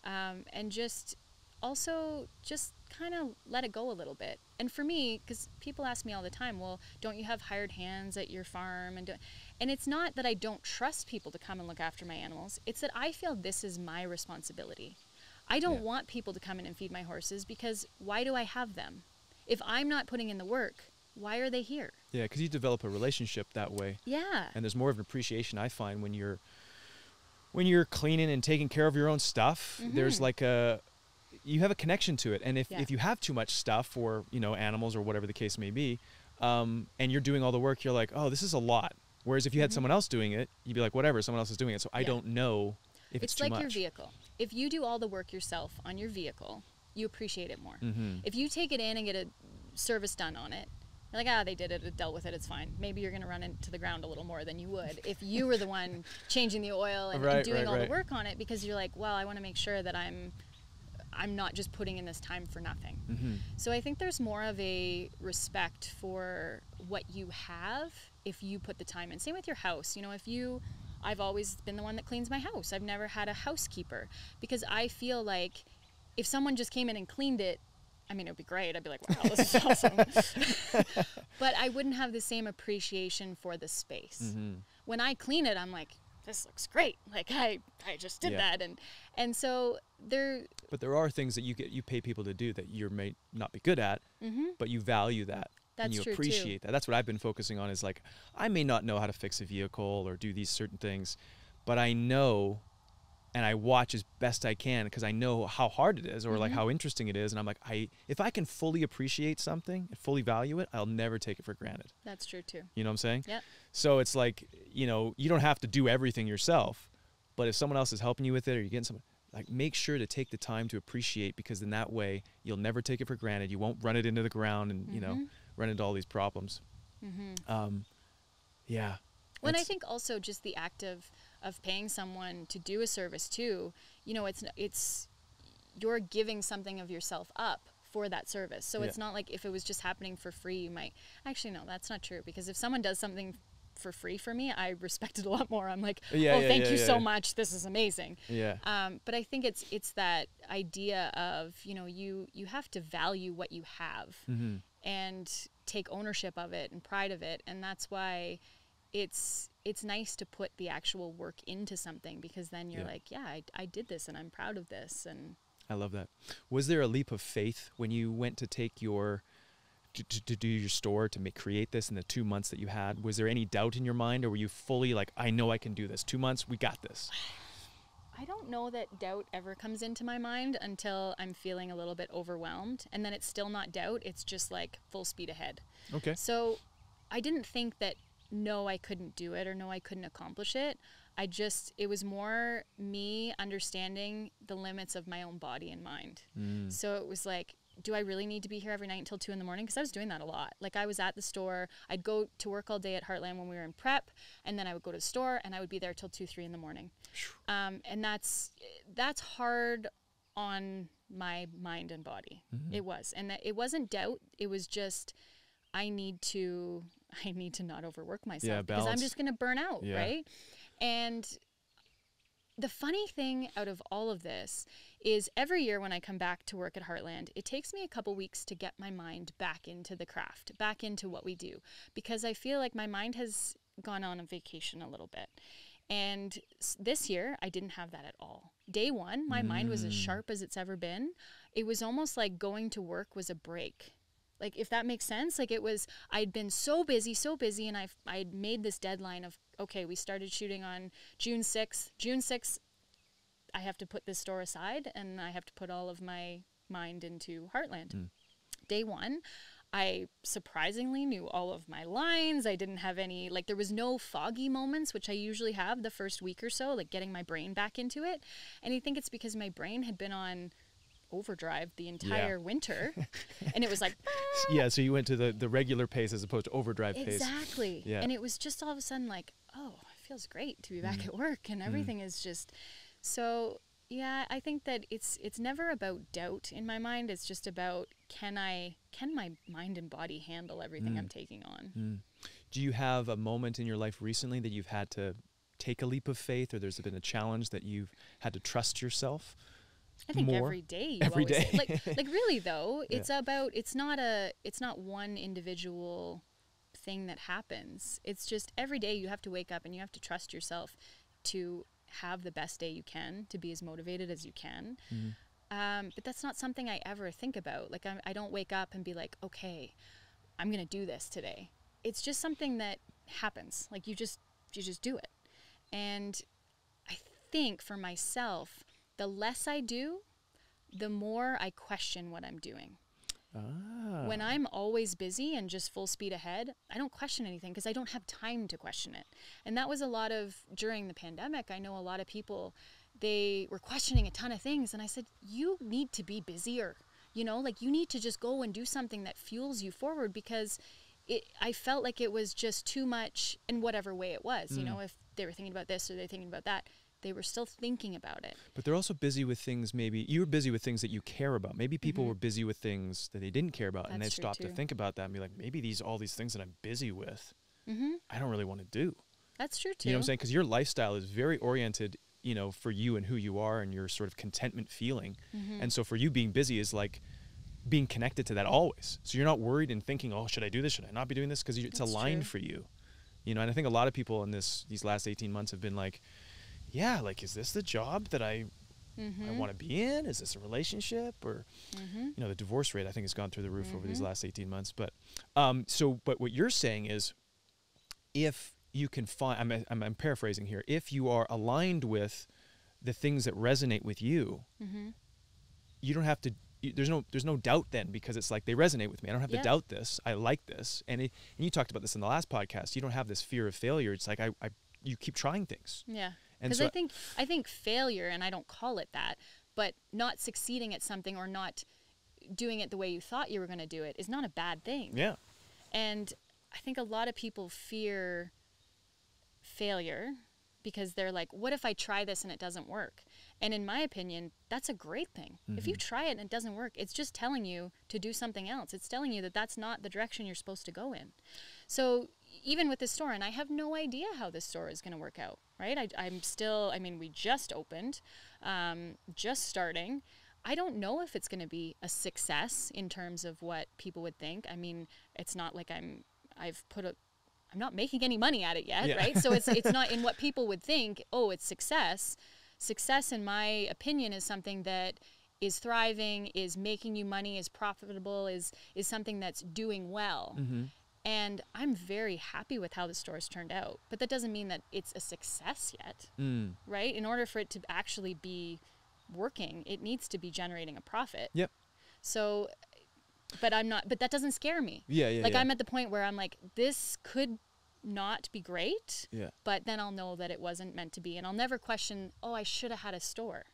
um, and just also just kind of let it go a little bit. And for me, because people ask me all the time, well, don't you have hired hands at your farm? And and it's not that I don't trust people to come and look after my animals. It's that I feel this is my responsibility. I don't yeah. want people to come in and feed my horses because why do I have them? If I'm not putting in the work, why are they here? Yeah, because you develop a relationship that way. Yeah. And there's more of an appreciation I find when you're when you're cleaning and taking care of your own stuff, mm-hmm. there's like a you have a connection to it. And if, yeah. if you have too much stuff for, you know, animals or whatever the case may be, um, and you're doing all the work, you're like, oh, this is a lot. Whereas if you had mm-hmm. someone else doing it, you'd be like, whatever, someone else is doing it. So yeah. I don't know if it's, it's like much. your vehicle. If you do all the work yourself on your vehicle, you appreciate it more. Mm-hmm. If you take it in and get a service done on it, you're like, ah, they did it, it dealt with it, it's fine. Maybe you're going to run into the ground a little more than you would if you were the one changing the oil and, right, and doing right, all right. the work on it because you're like, well, I want to make sure that I'm I'm not just putting in this time for nothing. Mm-hmm. So I think there's more of a respect for what you have if you put the time in. Same with your house. You know, if you I've always been the one that cleans my house. I've never had a housekeeper because I feel like if someone just came in and cleaned it I mean, it would be great. I'd be like, wow, this is awesome. but I wouldn't have the same appreciation for the space. Mm-hmm. When I clean it, I'm like, this looks great. Like I, I just did Yeah. that, and and so there, But there are things that you get you pay people to do that you may not be good at, but you value that and you true, too. appreciate that. That's what I've been focusing on. Is like I may not know how to fix a vehicle or do these certain things, but I know, and I watch as best I can because I know how hard it is or Mm-hmm. like how interesting it is, and I'm like I if I can fully appreciate something and fully value it, I'll never take it for granted. that's true too. You know what I'm saying? Yeah. So it's like, you know, you don't have to do everything yourself, but if someone else is helping you with it or you're getting some like make sure to take the time to appreciate because in that way you'll never take it for granted. You won't run it into the ground and, you know, Mm-hmm. run into all these problems. Um yeah. When I think also just the act of of paying someone to do a service too, you know, it's it's you're giving something of yourself up for that service. So Yeah. it's not like if it was just happening for free, you might actually no, that's not true because if someone does something for free for me, I respect it a lot more. I'm like, Yeah, oh, yeah, thank you so much. This is amazing. Yeah. Um, but I think it's it's that idea of you know you you have to value what you have Mm-hmm. and take ownership of it and pride of it, and that's why it's it's nice to put the actual work into something because then you're Yeah. like, yeah, I, I did this and I'm proud of this and I love that. Was there a leap of faith when you went to take your to, to, to do your store to make create this in the two months that you had? Was there any doubt in your mind, or were you fully like, I know I can do this? Two months, we got this. I don't know that doubt ever comes into my mind until I'm feeling a little bit overwhelmed. And then it's still not doubt, it's just like full speed ahead. Okay. So I didn't think that no, I couldn't do it or no, I couldn't accomplish it. I just, it was more me understanding the limits of my own body and mind. So it was like, do I really need to be here every night until two in the morning? Because I was doing that a lot. Like I was at the store, I'd go to work all day at Heartland when we were in prep, and then I would go to the store and I would be there till two, three in the morning. Um, and that's that's hard on my mind and body. It was, and that, it wasn't doubt. It was just I need to I need to not overwork myself Yeah, because I'm just going to burn out, Yeah. right? And the funny thing out of all of this is every year when I come back to work at Heartland, it takes me a couple weeks to get my mind back into the craft, back into what we do, because I feel like my mind has gone on a vacation a little bit. And this year, I didn't have that at all. Day one, my mind was as mm. sharp as it's ever been. It was almost like going to work was a break. Like, if that makes sense, like it was, I'd been so busy, so busy, and I've, I'd made this deadline of, okay, we started shooting on June 6th. June 6th, I have to put this store aside and I have to put all of my mind into Heartland. Hmm. Day one, I surprisingly knew all of my lines. I didn't have any, like, there was no foggy moments, which I usually have the first week or so, like getting my brain back into it. And I think it's because my brain had been on overdrive the entire winter. and it was like, Yeah. So you went to the the regular pace as opposed to overdrive pace. Exactly. Yeah. And it was just all of a sudden like, oh, it feels great to be back Mm. at work and everything is just so yeah, I think that it's it's never about doubt in my mind. It's just about can I can my mind and body handle everything Mm. I'm taking on? Do you have a moment in your life recently that you've had to take a leap of faith, or there's been a challenge that you've had to trust yourself? I think more every day you every always, like like really though, it's about it's not a it's not one individual thing that happens. It's just every day you have to wake up and you have to trust yourself to have the best day you can, to be as motivated as you can. Um, but that's not something I ever think about. Like I, I don't wake up and be like, okay, I'm gonna do this today. It's just something that happens. Like you just you just do it. And I think for myself, the less I do, the more I question what I'm doing. Ah. When I'm always busy and just full speed ahead, I don't question anything because I don't have time to question it. And that was a lot of during the pandemic. I know a lot of people they were questioning a ton of things and I said, "You need to be busier." You know, like you need to just go and do something that fuels you forward because it, I felt like it was just too much in whatever way it was. You know, if they were thinking about this or they're thinking about that, they were still thinking about it. But they're also busy with things. Maybe you were busy with things that you care about. Maybe people were busy with things that they didn't care about, and they. That's stopped to think about that and be like, maybe these all these things that I'm busy with, Mm-hmm. I don't really want to do. That's true too. You know what I'm saying? Because your lifestyle is very oriented, you know, for you and who you are and your sort of contentment feeling. Mm-hmm. And so for you, being busy is like being connected to that always. So you're not worried and thinking, oh, should I do this? Should I not be doing this? Because it's That's aligned true. for you. You know, and I think a lot of people in this these last 18 months have been like, yeah, like, is this the job that I I mm-hmm. want to be in? Is this a relationship or, mm-hmm. you know, the divorce rate I think has gone through the roof over these mm-hmm. last 18 months. But, um, so, but what you're saying is if you can find, I'm, I'm, I'm paraphrasing here, if you are aligned with the things that resonate with you, you don't have to, you, there's no, there's no doubt then because it's like they resonate with me. I don't have Yeah. to doubt this. I like this. And, it, and you talked about this in the last podcast. You don't have this fear of failure. It's like, I, I you keep trying things. Yeah. Because so I think I think failure, and I don't call it that, but not succeeding at something or not doing it the way you thought you were going to do it is not a bad thing. Yeah. And I think a lot of people fear failure because they're like, what if I try this and it doesn't work? And in my opinion, that's a great thing. If Mm-hmm. you try it and it doesn't work, it's just telling you to do something else. It's telling you that that's not the direction you're supposed to go in. So even with this store, and I have no idea how this store is going to work out, right? I, I'm still, I mean, we just opened, um, just starting. I don't know if it's going to be a success in terms of what people would think. I mean, it's not like I'm, I've put a, I'm not making any money at it yet, Yeah. right? So it's it's not in what people would think. Oh, it's success. Success, in my opinion, is something that is thriving, is making you money, is profitable, is is something that's doing well. Mm-hmm. And I'm very happy with how the store's turned out. But that doesn't mean that it's a success yet, Mm. right? In order for it to actually be working, it needs to be generating a profit. Yep. So, but I'm not, but that doesn't scare me. Yeah. Yeah. like yeah. I'm at the point where I'm like, this could not be great, Yeah. but then I'll know that it wasn't meant to be. And I'll never question, oh, I should have had a store.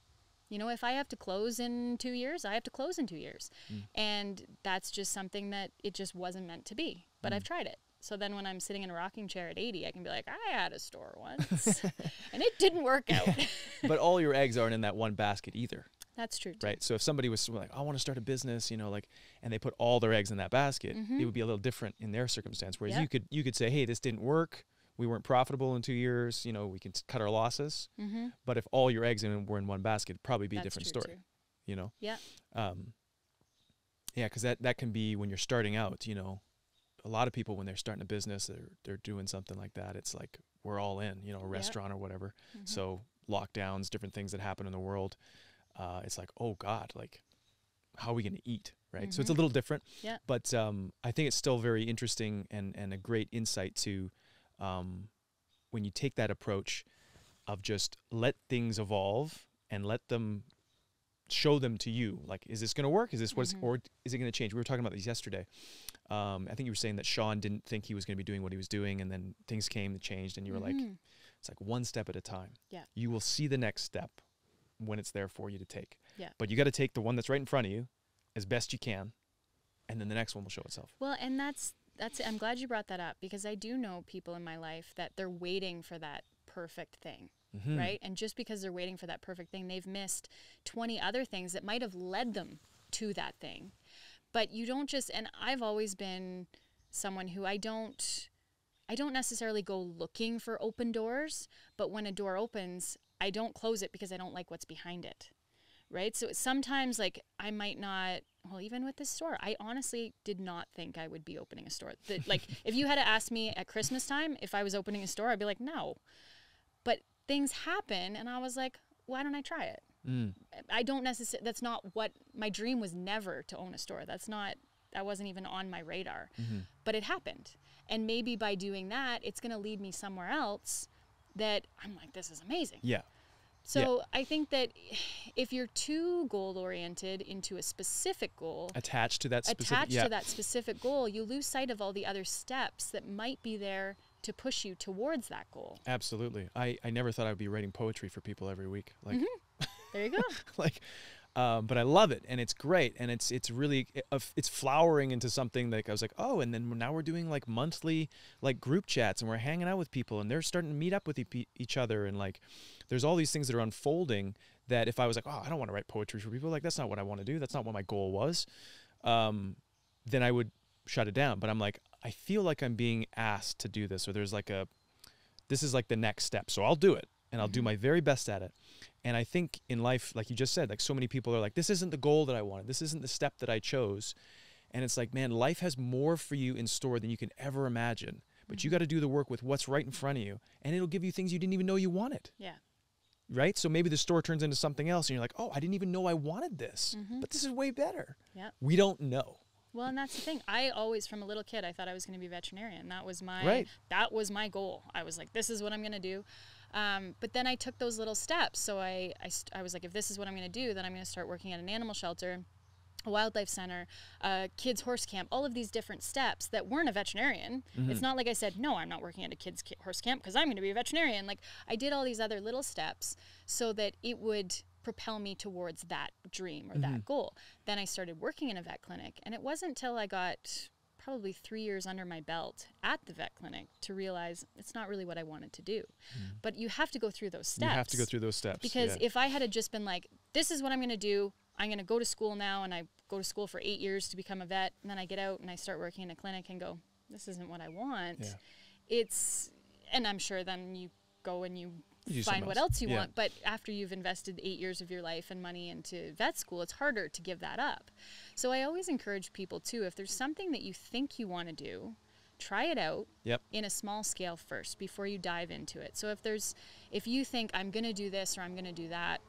You know, if I have to close in two years, I have to close in two years. Mm. And that's just something that it just wasn't meant to be. But Mm. I've tried it. So then when I'm sitting in a rocking chair at 80, I can be like, I had a store once and it didn't work out. but all your eggs aren't in that one basket either. that's true. Too. right? So if somebody was like, I want to start a business, you know, like, and they put all their eggs in that basket, it would be a little different in their circumstance. Whereas. Yeah. you could you could say, hey, this didn't work. We weren't profitable in two years. You know, we can cut our losses. Mm-hmm. But if all your eggs in, were in one basket, it'd probably be a different story. too. You know, Yeah. um, yeah, because that that can be when you're starting out. You know, a lot of people when they're starting a business, they're they're doing something like that. It's like we're all in. You know, a restaurant or whatever. Mm-hmm. So lockdowns, different things that happen in the world. Uh, it's like, oh God, like how are we going to eat? Right. So it's a little different. Mm-hmm. Yeah. But um, I think it's still very interesting and, and a great insight to um, when you take that approach of just let things evolve and let them show them to you. Like, is this going to work? Is this what's, Mm-hmm. or is it going to change? We were talking about this yesterday. Um, I think you were saying that Sean didn't think he was going to be doing what he was doing, and then things came and changed, and you were like, Mhm. it's like one step at a time. Yeah. You will see the next step when it's there for you to take. Yeah. But you got to take the one that's right in front of you as best you can, and then the next one will show itself. Well, and that's that's I'm glad you brought that up because I do know people in my life that they're waiting for that perfect thing. Mhm. Right? And just because they're waiting for that perfect thing, they've missed 20 other things that might have led them to that thing. But you don't just and I've always been someone who I don't I don't necessarily go looking for open doors, but when a door opens, I don't close it because I don't like what's behind it. Right? So sometimes like I might not well, even with this store, I honestly did not think I would be opening a store. That like if you had to ask me at Christmas time if I was opening a store, I'd be like, no. Things happen and I was like, why don't I try it? Mm. I don't necessarily that's not what my dream was never to own a store. That's not that wasn't even on my radar. But it happened. And maybe by doing that, it's going to lead me somewhere else that I'm like this is amazing. Yeah. So I think that if you're too goal oriented into a specific goal, Attached to that specific. attached yeah. to that specific goal, you lose sight of all the other steps that might be there to push you towards that goal. Absolutely. I, I never thought I would be writing poetry for people every week. Like, Mm-hmm. There you go. like, um, but I love it and it's great and it's it's really it's flowering into something like I was like oh and then now we're doing like monthly like group chats and we're hanging out with people and they're starting to meet up with e- each other and like there's all these things that are unfolding that if I was like oh I don't want to write poetry for people like that's not what I want to do that's not what my goal was um, then I would shut it down but I'm like I feel like I'm being asked to do this or there's like a this is like the next step so I'll do it and I'll do my very best at it And I think in life, like you just said, like so many people are like, this isn't the goal that I wanted. This isn't the step that I chose. And it's like, man, life has more for you in store than you can ever imagine. But mm-hmm. you got to do the work with what's right in front of you. And it'll give you things you didn't even know you wanted. Yeah. Right? So maybe the store turns into something else and you're like, oh, I didn't even know I wanted this. Mm-hmm. But this is way better. Yeah. We don't know. Well, and that's the thing. I always, from a little kid, I thought I was going to be a veterinarian. That was my right. that was my goal. I was like, this is what I'm going to do. Um, but then I took those little steps. So I, I, I was like, if this is what I'm going to do, then I'm going to start working at an animal shelter a wildlife center, a kids horse camp, all of these different steps that weren't a veterinarian. Mm-hmm. It's not like I said, no, I'm not working at a kids horse camp because I'm going to be a veterinarian. Like I did all these other little steps so that it would propel me towards that dream or mm-hmm. that goal. Then I started working in a vet clinic, and it wasn't until I got probably three years under my belt at the vet clinic to realize it's not really what I wanted to do. Mm. But you have to go through those steps. You have to go through those steps. Because yeah. if I had just been like, this is what I'm going to do, I'm going to go to school now, and I go to school for eight years to become a vet, and then I get out and I start working in a clinic and go, this isn't what I want. Yeah. It's, and I'm sure then you go and you find what else you yeah. want. But after you've invested eight years of your life and money into vet school, it's harder to give that up. So I always encourage people too, if there's something that you think you want to do, try it out yep. in a small scale first before you dive into it. So if there's if you think I'm going to do this or I'm going to do that,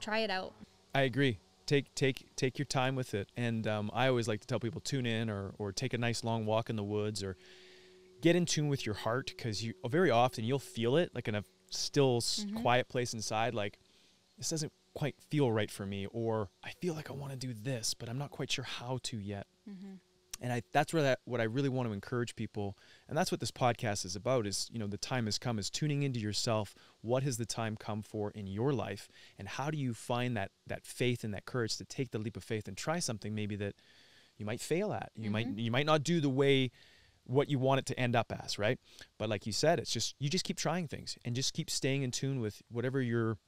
try it out. I agree. Take take take your time with it. And um, I always like to tell people tune in or or take a nice long walk in the woods or get in tune with your heart because you very often you'll feel it like in a still mm-hmm. quiet place inside like this doesn't quite feel right for me or i feel like i want to do this but i'm not quite sure how to yet mm-hmm. and i that's where that what i really want to encourage people and that's what this podcast is about is you know the time has come is tuning into yourself what has the time come for in your life and how do you find that that faith and that courage to take the leap of faith and try something maybe that you might fail at you mm-hmm. might you might not do the way what you want it to end up as, right? But like you said, it's just you just keep trying things and just keep staying in tune with whatever your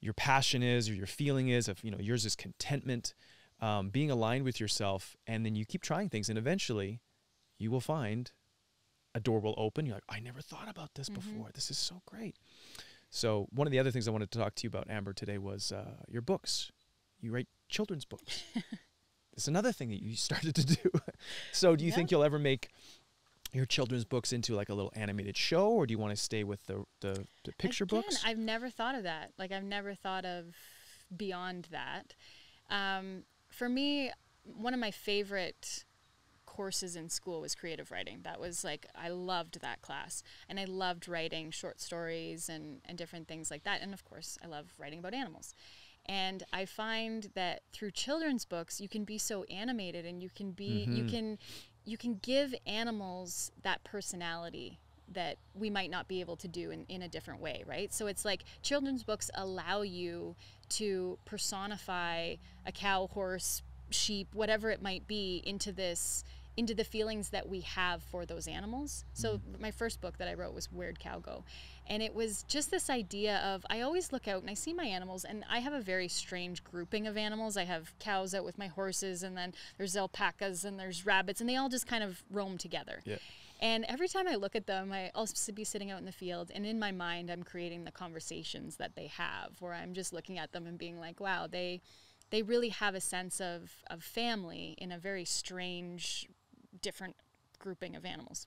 your passion is or your feeling is. Of you know, yours is contentment, um, being aligned with yourself, and then you keep trying things, and eventually, you will find a door will open. You're like, I never thought about this mm-hmm. before. This is so great. So one of the other things I wanted to talk to you about, Amber, today was uh, your books. You write children's books. It's another thing that you started to do. so, do you yeah. think you'll ever make your children's books into like a little animated show, or do you want to stay with the the, the picture Again, books? I've never thought of that. Like, I've never thought of beyond that. Um, for me, one of my favorite courses in school was creative writing. That was like I loved that class, and I loved writing short stories and and different things like that. And of course, I love writing about animals. And I find that through children's books, you can be so animated and you can be, mm-hmm. you can, you can give animals that personality that we might not be able to do in, in a different way, right? So it's like children's books allow you to personify a cow, horse, sheep, whatever it might be, into this into the feelings that we have for those animals. So mm-hmm. my first book that I wrote was Where'd Cow Go? And it was just this idea of I always look out and I see my animals and I have a very strange grouping of animals. I have cows out with my horses and then there's alpacas and there's rabbits and they all just kind of roam together. Yeah. And every time I look at them, I, also be sitting out in the field, and in my mind, I'm creating the conversations that they have, where I'm just looking at them and being like, "Wow, they, they really have a sense of of family in a very strange, different grouping of animals.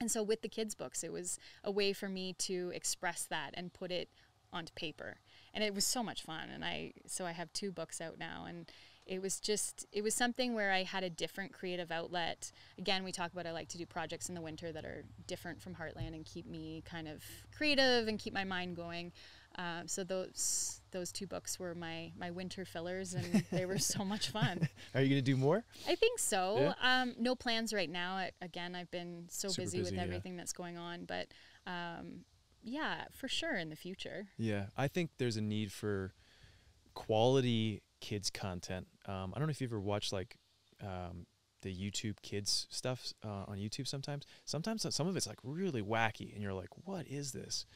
And so with the kids' books, it was a way for me to express that and put it onto paper. And it was so much fun. And I, so I have two books out now. And it was just, it was something where I had a different creative outlet. Again, we talk about I like to do projects in the winter that are different from Heartland and keep me kind of creative and keep my mind going. Um, so those those two books were my my winter fillers, and they were so much fun. Are you going to do more? I think so. Yeah. Um, no plans right now. I, again, I've been so busy, busy, with everything yeah. that's going on, but um, yeah, for sure in the future. Yeah, I think there's a need for quality kids content. Um, I don't know if you ever watched like um, the YouTube kids stuff uh, on YouTube. Sometimes, sometimes some of it's like really wacky, and you're like, "What is this?"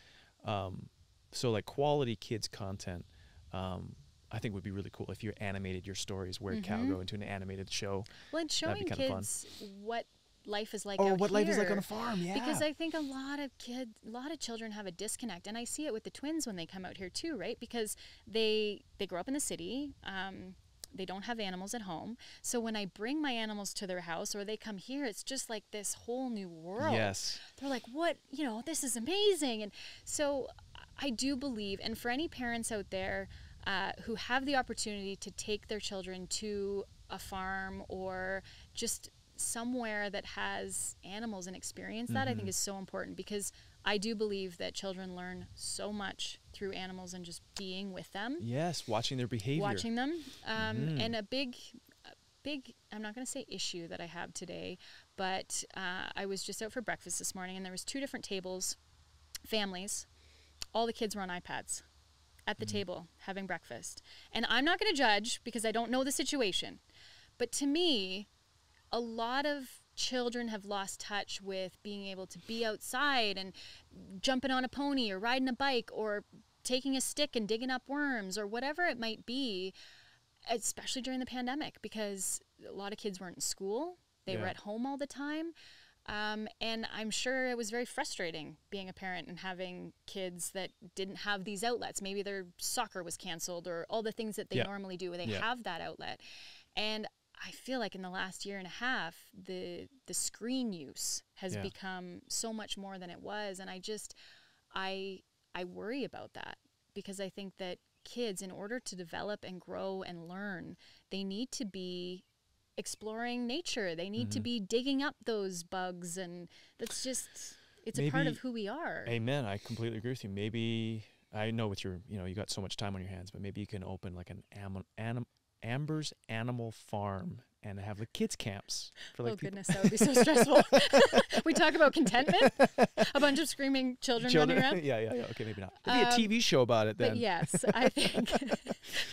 Um, so like quality kids content um, I think would be really cool if you animated your stories where mm-hmm. cow go into an animated show. Well, and showing kids what life is like or out what life is like on a farm. Yeah. Because I think a lot of kids, a lot of children have a disconnect, and I see it with the twins when they come out here too, right? Because they they grow up in the city, um, they don't have animals at home, so when I bring my animals to their house or they come here, it's just like this whole new world. yes. They're like, "What? You know, this is amazing!" And so I do believe, and for any parents out there uh, who have the opportunity to take their children to a farm or just somewhere that has animals and experience that, I think is so important because I do believe that children learn so much through animals and just being with them, Yes. Watching their behavior. watching them. Um, Mhm. And a big, a big, I'm not going to say issue that I have today, but uh, I was just out for breakfast this morning and there was two different tables, families. All the kids were on iPads at the mm-hmm. table having breakfast. And I'm not going to judge because I don't know the situation. But to me, a lot of children have lost touch with being able to be outside and jumping on a pony or riding a bike or taking a stick and digging up worms or whatever it might be, especially during the pandemic because a lot of kids weren't in school. They were at home all the time. Um, and I'm sure it was very frustrating being a parent and having kids that didn't have these outlets. Maybe their soccer was canceled or all the things that they Yeah. normally do. Where they Yeah. have that outlet. And I feel like in the last year and a half, the the screen use has Yeah. become so much more than it was, and I just I I worry about that because I think that kids, in order to develop and grow and learn, they need to be exploring nature. They need Mm-hmm. to be digging up those bugs, and that's just it's a part of who we are. Amen. I completely agree with you. Maybe I know with your, you know, you got so much time on your hands, but maybe you can open like an am- anim- Amber's Animal Farm and have like kids camps for like oh people- goodness, that would be so stressful. we talk about contentment, a bunch of screaming children, children. running around. yeah, yeah, yeah. Okay, maybe not. Maybe Um, be a TV show about it then. But yes, I think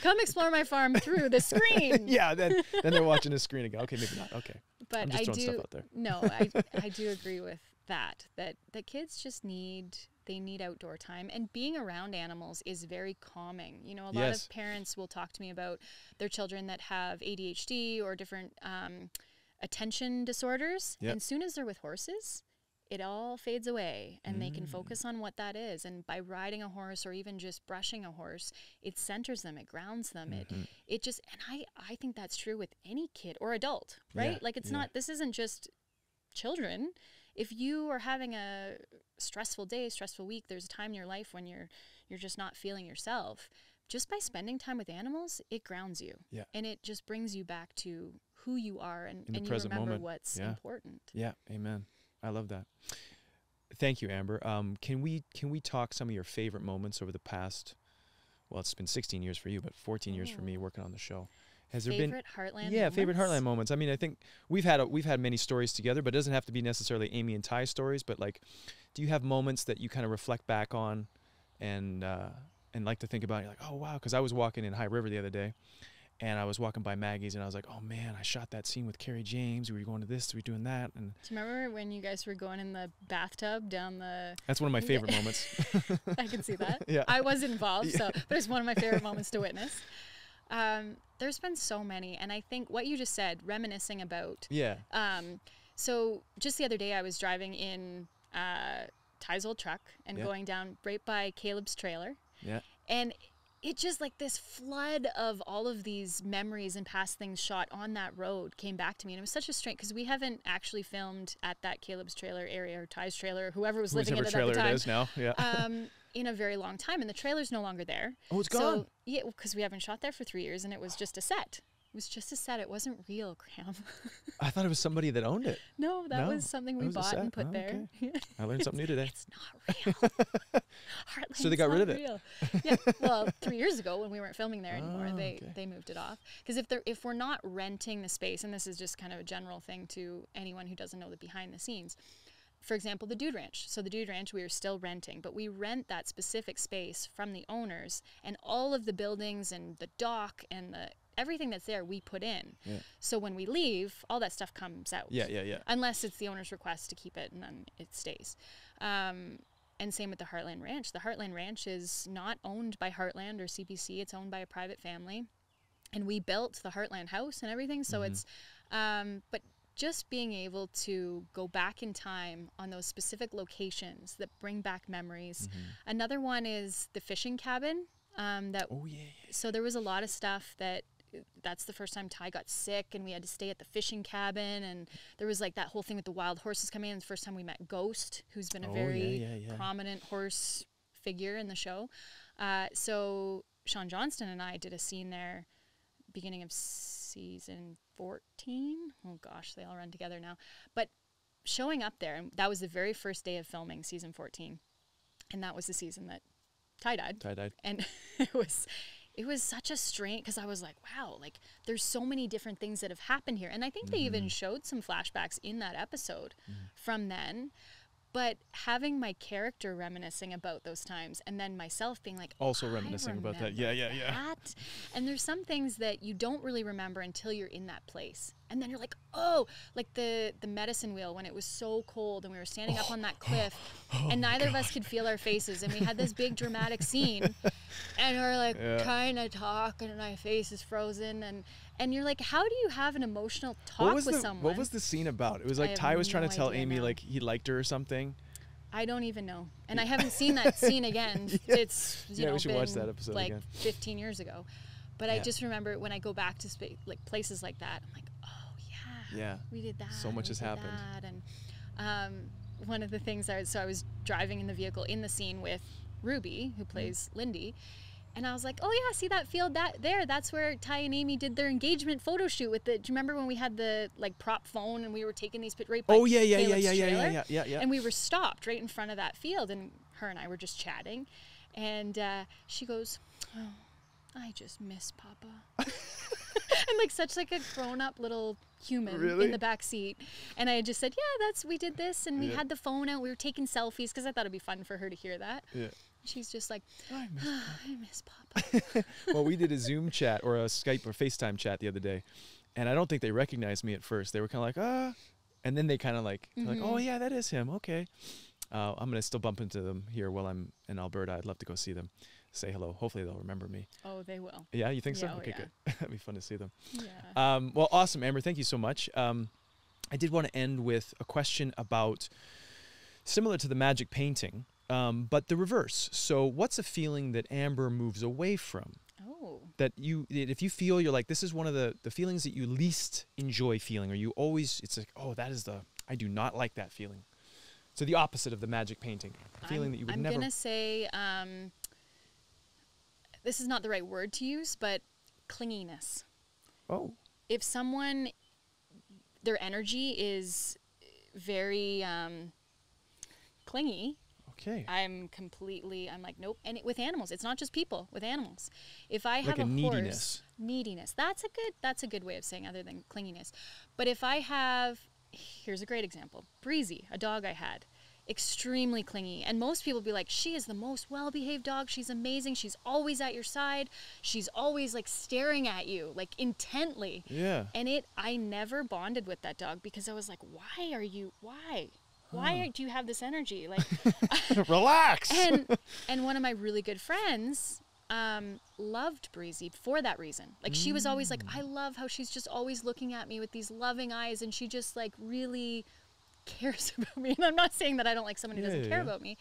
come explore my farm through the screen. yeah, then then they're watching the screen again. Okay, maybe not. Okay. but I'm just I throwing do stuff out there. no, I I do agree with that. That that kids just need they need outdoor time and being around animals is very calming. You know, a lot Yes. of parents will talk to me about their children that have ADHD or different um, attention disorders, Yep. and soon as they're with horses. It all fades away, and they can Mm. focus on what that is. And by riding a horse, or even just brushing a horse, it centers them, it grounds them, it Mhm. it just and i i think that's true with any kid or adult right Yeah, like it's yeah. not this isn't just children if you are having a stressful day stressful week there's a time in your life when you're you're just not feeling yourself just by spending time with animals it grounds you Yeah. and it just brings you back to who you are and, and you remember moment, what's yeah. important Yeah, amen. I love that. Thank you, Amber. Um, can we can we talk some of your favorite moments over the past? Well, it's been 16 years for you, but 14 years for me working on the show. Has there been favorite heartland yeah favorite moments? heartland moments? I mean, I think we've had a, we've had many stories together, but it doesn't have to be necessarily Amy and Ty stories. But like, do you have moments that you kind of reflect back on, and uh, and like to think about? You're like, oh wow, because I was walking in High River the other day, and I was walking by Maggie's, and I was like, oh man, I shot that scene with Kerry James. We were going to this, we were doing that, and do you remember when you guys were going in the bathtub down the that's one of my favorite moments. I can see that. Yeah. I was involved, so but it's one of my favorite moments to witness. Um, there's been so many, and I think what you just said, reminiscing about. Yeah. Um, so just the other day, I was driving in uh, Ty's old truck and Yeah. going down right by Caleb's trailer, Yeah. and it just like this flood of all of these memories and past things shot on that road came back to me and it was such a strange because we haven't actually filmed at that caleb's trailer area or ty's trailer or whoever was living in it at the time is now. Yeah. um, in a very long time, and the trailer's no longer there. oh, it's So gone. yeah, because we haven't shot there for three years, and it was just a set. It was just a set. It wasn't real, Graham. I thought it was somebody that owned it. no, that No, was something we was bought and put Oh, there. I learned something new today. it's not real. So they got rid of it? real. Yeah. Well, three years ago when we weren't filming there oh, anymore, Oh, they okay. they moved it off. Because if they're if we're not renting the space, and this is just kind of a general thing to anyone who doesn't know the behind the scenes. For example, the Dude Ranch. So the Dude Ranch we are still renting, but we rent that specific space from the owners, and all of the buildings and the dock and the everything that's there we put in. Yeah. So when we leave, all that stuff comes out Yeah, yeah, yeah. unless it's the owner's request to keep it and then it stays. Um, and same with the Heartland Ranch. The Heartland Ranch is not owned by Heartland or CBC, it's owned by a private family. And we built the Heartland house and everything. So Mhm. it's, um, but just being able to go back in time on those specific locations that bring back memories. Mm-hmm. Another one is the fishing cabin. Um, that Oh yeah. so there was a lot of stuff that that's the first time Ty got sick and we had to stay at the fishing cabin and there was like that whole thing with the wild horses coming in. The first time we met Ghost, who's been a Oh, yeah, very yeah, yeah. prominent horse figure in the show. Uh, so Shaun Johnston and I did a scene there beginning of season 14. Oh gosh, they all run together now. But showing up there, and that was the very first day of filming season 14. And that was the season that Ty died Tie dyed. and it was it was such a strain because I was like, wow, like there's so many different things that have happened here, and I think they Mm-hmm. even showed some flashbacks in that episode from then. But having my character reminiscing about those times, and then myself being like, Also "I reminiscing about that. Yeah, yeah, yeah. that." And there's some things that you don't really remember until you're in that place, and then you're like, oh, like the the medicine wheel when it was so cold and we were standing up on that oh, cliff, Oh and neither of us could feel our faces, and we had this big dramatic scene, and we're like Yeah. trying to talk, and my face is frozen, and and you're like, how do you have an emotional talk What was with the someone? What was the scene about? It was like Ty was trying no to tell Amy now. like he liked her or something. I don't even know, and I haven't seen that scene again. It's you Yeah, we know should watch that episode like again. 15 years ago, but I just remember when I go back to spa- like places like that, I'm like, oh yeah, Yeah. we did that. So much has happened. that," And um, one of the things I was, so I was driving in the vehicle in the scene with Ruby, who plays Lyndy. And I was like, "Oh yeah, see that field that there? That's where Ty and Amy did their engagement photo shoot with the. Do you remember when we had the like prop phone and we were taking these pit right by Oh yeah, yeah, yeah, Caleb's yeah, yeah, yeah, trailer? yeah, yeah, yeah. And we were stopped right in front of that field, and her and I were just chatting. And uh, she goes, "Oh, I just miss Papa." and like such like a grown-up little human Really? in the back seat. And I just said, "Yeah, that's we did this, and we Yeah. had the phone out. We were taking selfies because I thought it'd be fun for her to hear that." Yeah. She's just like, I miss "I miss Papa." well, we did a Zoom chat or a Skype or FaceTime chat the other day, and I don't think they recognized me at first. They were kind of like, ah, and then they kind of like, they're like, oh yeah, that is him. Okay, uh, I'm gonna still bump into them here while I'm in Alberta. I'd love to go see them, say hello. Hopefully they'll remember me. oh, they will. Yeah, you think so? Yeah, oh, okay, yeah. good. That'd be fun to see them. Yeah. Um, well, awesome, Amber. Thank you so much. Um, I did want to end with a question about similar to the magic painting, um, but the reverse. So, what's a feeling that Amber moves away from? oh. That you, if you feel you're like, this is one of the the feelings that you least enjoy feeling, or you always, it's like, oh, that is the, I do not like that feeling. So the opposite of the magic painting, feeling I'm, that you would I'm never. gonna say um, this is not the right word to use, but clinginess. Oh, If someone, their energy is very um, clingy, okay. I'm completely. I'm like nope. And it, with animals, it's not just people. With animals, if I Like have a a, horse, neediness. neediness. That's a good. That's a good way of saying other than clinginess. But if I have, here's a great example. Breezy, a dog I had, extremely clingy, and most people be like, she is the most well-behaved dog. She's amazing. She's always at your side. She's always like staring at you, like intently. yeah. And it, I never bonded with that dog because I was like, why are you? Why? Why do you have this energy? Like, Relax. and and one of my really good friends um, loved Breezy for that reason. Like she was always like, I love how she's just always looking at me with these loving eyes, and she just like really cares about me. And I'm not saying that I don't like someone who Yeah, doesn't yeah, care about me,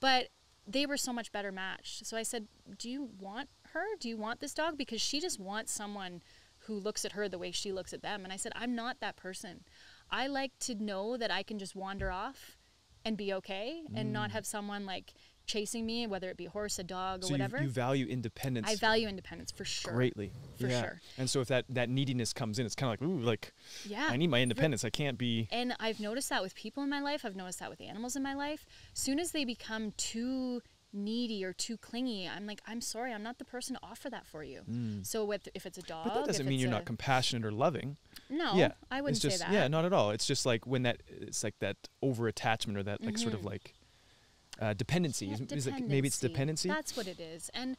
but they were so much better matched. So I said, Do you want her? Do you want this dog? Because she just wants someone who looks at her the way she looks at them. And I said, I'm not that person. I like to know that I can just wander off and be okay and Mm. not have someone like chasing me, whether it be a horse, a dog, or so whatever. you value independence. I value independence for sure. greatly For yeah. sure. And so if that that neediness comes in, it's kind of like ooh, like Yeah. I need my independence. I can't be. And I've noticed that with people in my life. I've noticed that with animals in my life. Soon as they become too needy or too clingy, I'm like, I'm sorry, I'm not the person to offer that for you. So with if it's a dog, Mm. But that doesn't mean you're a- not compassionate or loving. No, yeah, I wouldn't just, say that. Yeah, not at all. It's just like when that it's like that over attachment or that like sort of like uh, dependency. Mm-hmm. Yeah, is, is it maybe it's dependency? That's what it is. And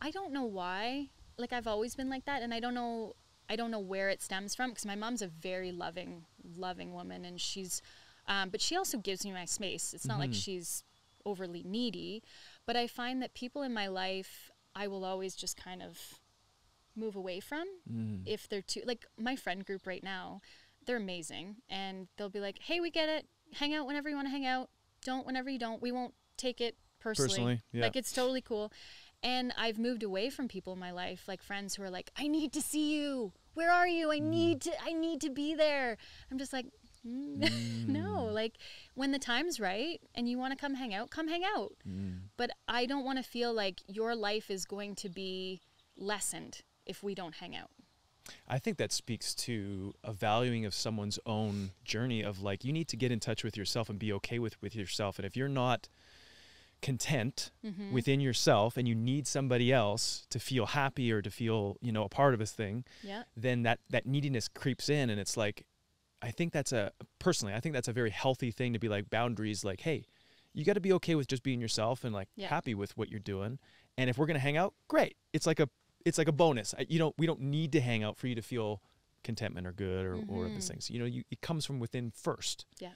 I don't know why. Like I've always been like that and I don't know I don't know where it stems from because my mom's a very loving loving woman and she's um, but she also gives me my space. It's not like Mm-hmm. she's overly needy, but I find that people in my life I will always just kind of move away from Mm. if they're too like my friend group right now they're amazing, and they'll be like, "Hey, we get it. Hang out whenever you want to hang out. Don't whenever you don't. We won't take it personally. Personally, yeah. Like it's totally cool." And I've moved away from people in my life, like friends who are like, "I need to see you. Where are you? I need to. I need to be there." I'm just like, mm, no. Like when the time's right and you want to come hang out, come hang out. But I don't want to feel like your life is going to be lessened if we don't hang out. I think that speaks to a valuing of someone's own journey of like you need to get in touch with yourself and be okay with with yourself and if you're not content Mm-hmm. within yourself and you need somebody else to feel happy or to feel, you know, a part of this thing, Yeah. then that that neediness creeps in and it's like I think that's a personally, I think that's a very healthy thing to be like boundaries like, hey, you got to be okay with just being yourself and like Yeah. happy with what you're doing. And if we're going to hang out, great. It's like a it's like a bonus. I- You don't we don't need to hang out for you to feel contentment or good or, or Mhm. these things. You know, you, it comes from within first. Yeah.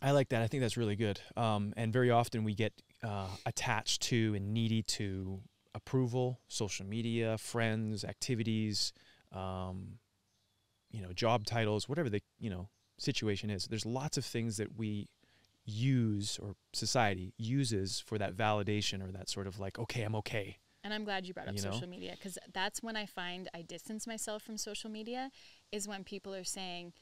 I like that. I think that's really good. Um, and very often we get uh, attached to and needy to approval, social media, friends, activities, um, you know, job titles, whatever the you know situation is. There's lots of things that we use or society uses for that validation or that sort of like, okay, I'm okay. And I'm glad you brought up You know? social media because that's when I find I distance myself from social media is when people are saying,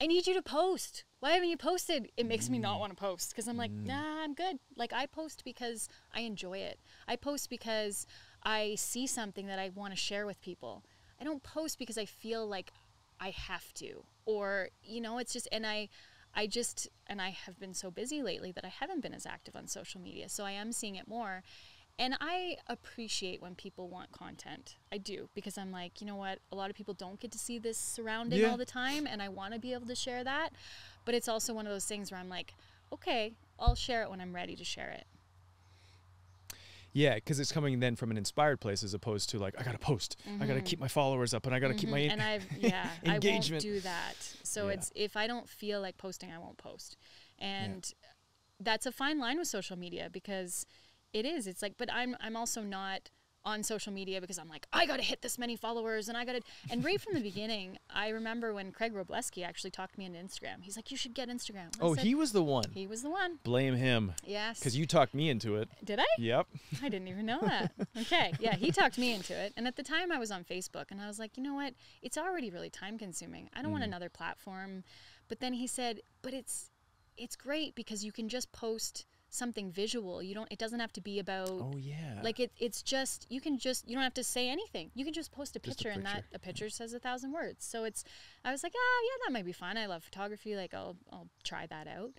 I need you to post. Why haven't you posted? It makes me Mm. not want to post because I'm like, nah, I'm good. Like, I post because I enjoy it. I post because I see something that I want to share with people. I don't post because I feel like I have to or, you know, it's just, and I, I just, and I have been so busy lately that I haven't been as active on social media. So I am seeing it more. And I appreciate when people want content. I do because I'm like, you know what? A lot of people don't get to see this surrounding Yeah. all the time, and I want to be able to share that. But it's also one of those things where I'm like, okay, I'll share it when I'm ready to share it. Yeah, because it's coming then from an inspired place as opposed to like I gotta post, I gotta keep my followers up, and I gotta keep my Mhm. and I've yeah, I won't engagement. do that. So Yeah. it's if I don't feel like posting, I won't post. And that's a fine line with social media because it is. It's like, but I'm I'm also not on social media because I'm like I gotta hit this many followers and I gotta. And right from the beginning, I remember when Craig Robleski actually talked me into Instagram. He's like, you should get Instagram. I oh, said, he was the one. he was the one. Blame him Yes. because you talked me into it. did I? Yep. I didn't even know that. Okay. Yeah, he talked me into it. And at the time I was on Facebook and I was like, you know what? It's already really time consuming. I don't want mm. another platform. But then he said, but it's it's great because you can just post something visual. You don't it doesn't have to be about Oh yeah. like it it's just you can just you don't have to say anything. You can just post a Just a picture, and that a picture says a thousand words. So it's I was like, ah yeah, that might be fun. I love photography, like I'll I'll try that out.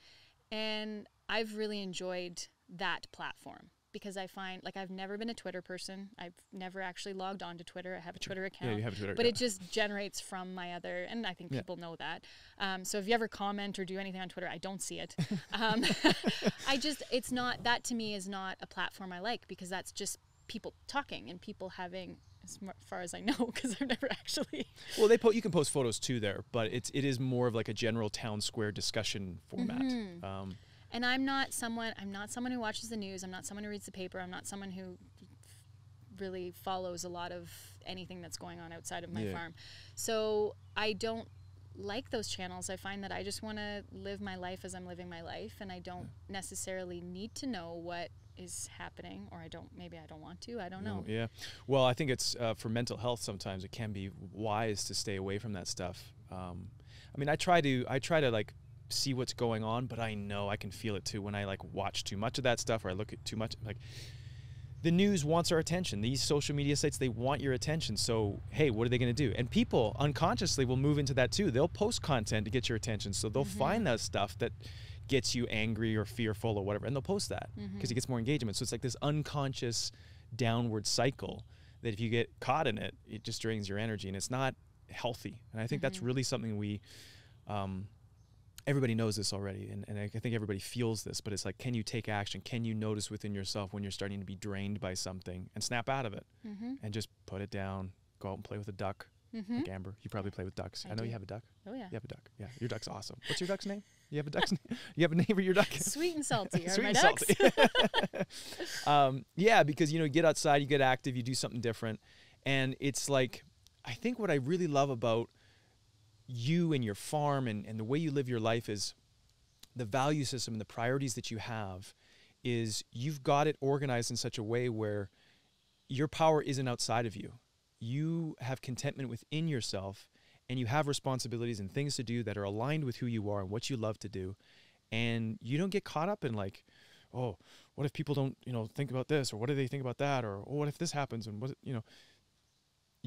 And I've really enjoyed that platform because I find like I've never been a Twitter person. I've never actually logged on to Twitter. I have a Twitter account. yeah, you have a Twitter. but it just generates from my other, and I think Yeah. people know that. Um, so if you ever comment or do anything on Twitter, I don't see it. Um, I just, it's not, that to me is not a platform I like because that's just people talking and people having, as far as I know, because I've never actually. well, they po- you can post photos too there, but it's it is more of like a general town square discussion format. Mm-hmm. Um, And I'm not someone, I'm not someone who watches the news. I'm not someone who reads the paper. I'm not someone who really follows a lot of anything that's going on outside of my Yeah. farm. So I don't like those channels. I find that I just want to live my life as I'm living my life, and I don't necessarily need to know what is happening, or I don't. Maybe I don't want to. I don't know. Yeah. Well, I think it's uh, for mental health. Sometimes it can be wise to stay away from that stuff. Um, I mean, I try to I try to like see what's going on, but I know I can feel it too when I like watch too much of that stuff or I look at too much. Like the news wants our attention. These social media sites they want your attention. So hey, what are they going to do? And people unconsciously will move into that too. They'll post content to get your attention. So they'll mm-hmm. find that stuff that gets you angry or fearful or whatever, and they'll post that mm-hmm. because it gets more engagement. So it's like this unconscious downward cycle that if you get caught in it, it just drains your energy, and it's not healthy. And I think that's mm-hmm. really something we. Um, everybody knows this already and, and I think everybody feels this, but it's like, can you take action? Can you notice within yourself when you're starting to be drained by something and snap out of it Mm-hmm. and just put it down, go out and play with a duck. Mm-hmm. Like Amber, you probably play with ducks. I, I know you have a duck. Oh yeah. You have a duck. Yeah, your duck's awesome. What's your duck's name? You have a duck's name? You have a name for your duck? Sweet and salty Sweet and salty. um, yeah, because you know, you get outside, you get active, you do something different, and it's like, I think what I really love about you and your farm and, and the way you live your life is the value system and the priorities that you have is you've got it organized in such a way where your power isn't outside of you. You have contentment within yourself and you have responsibilities and things to do that are aligned with who you are and what you love to do. And you don't get caught up in like, oh, what if people don't, you know, think about this or what do they think about that or oh, what if this happens and what, you know,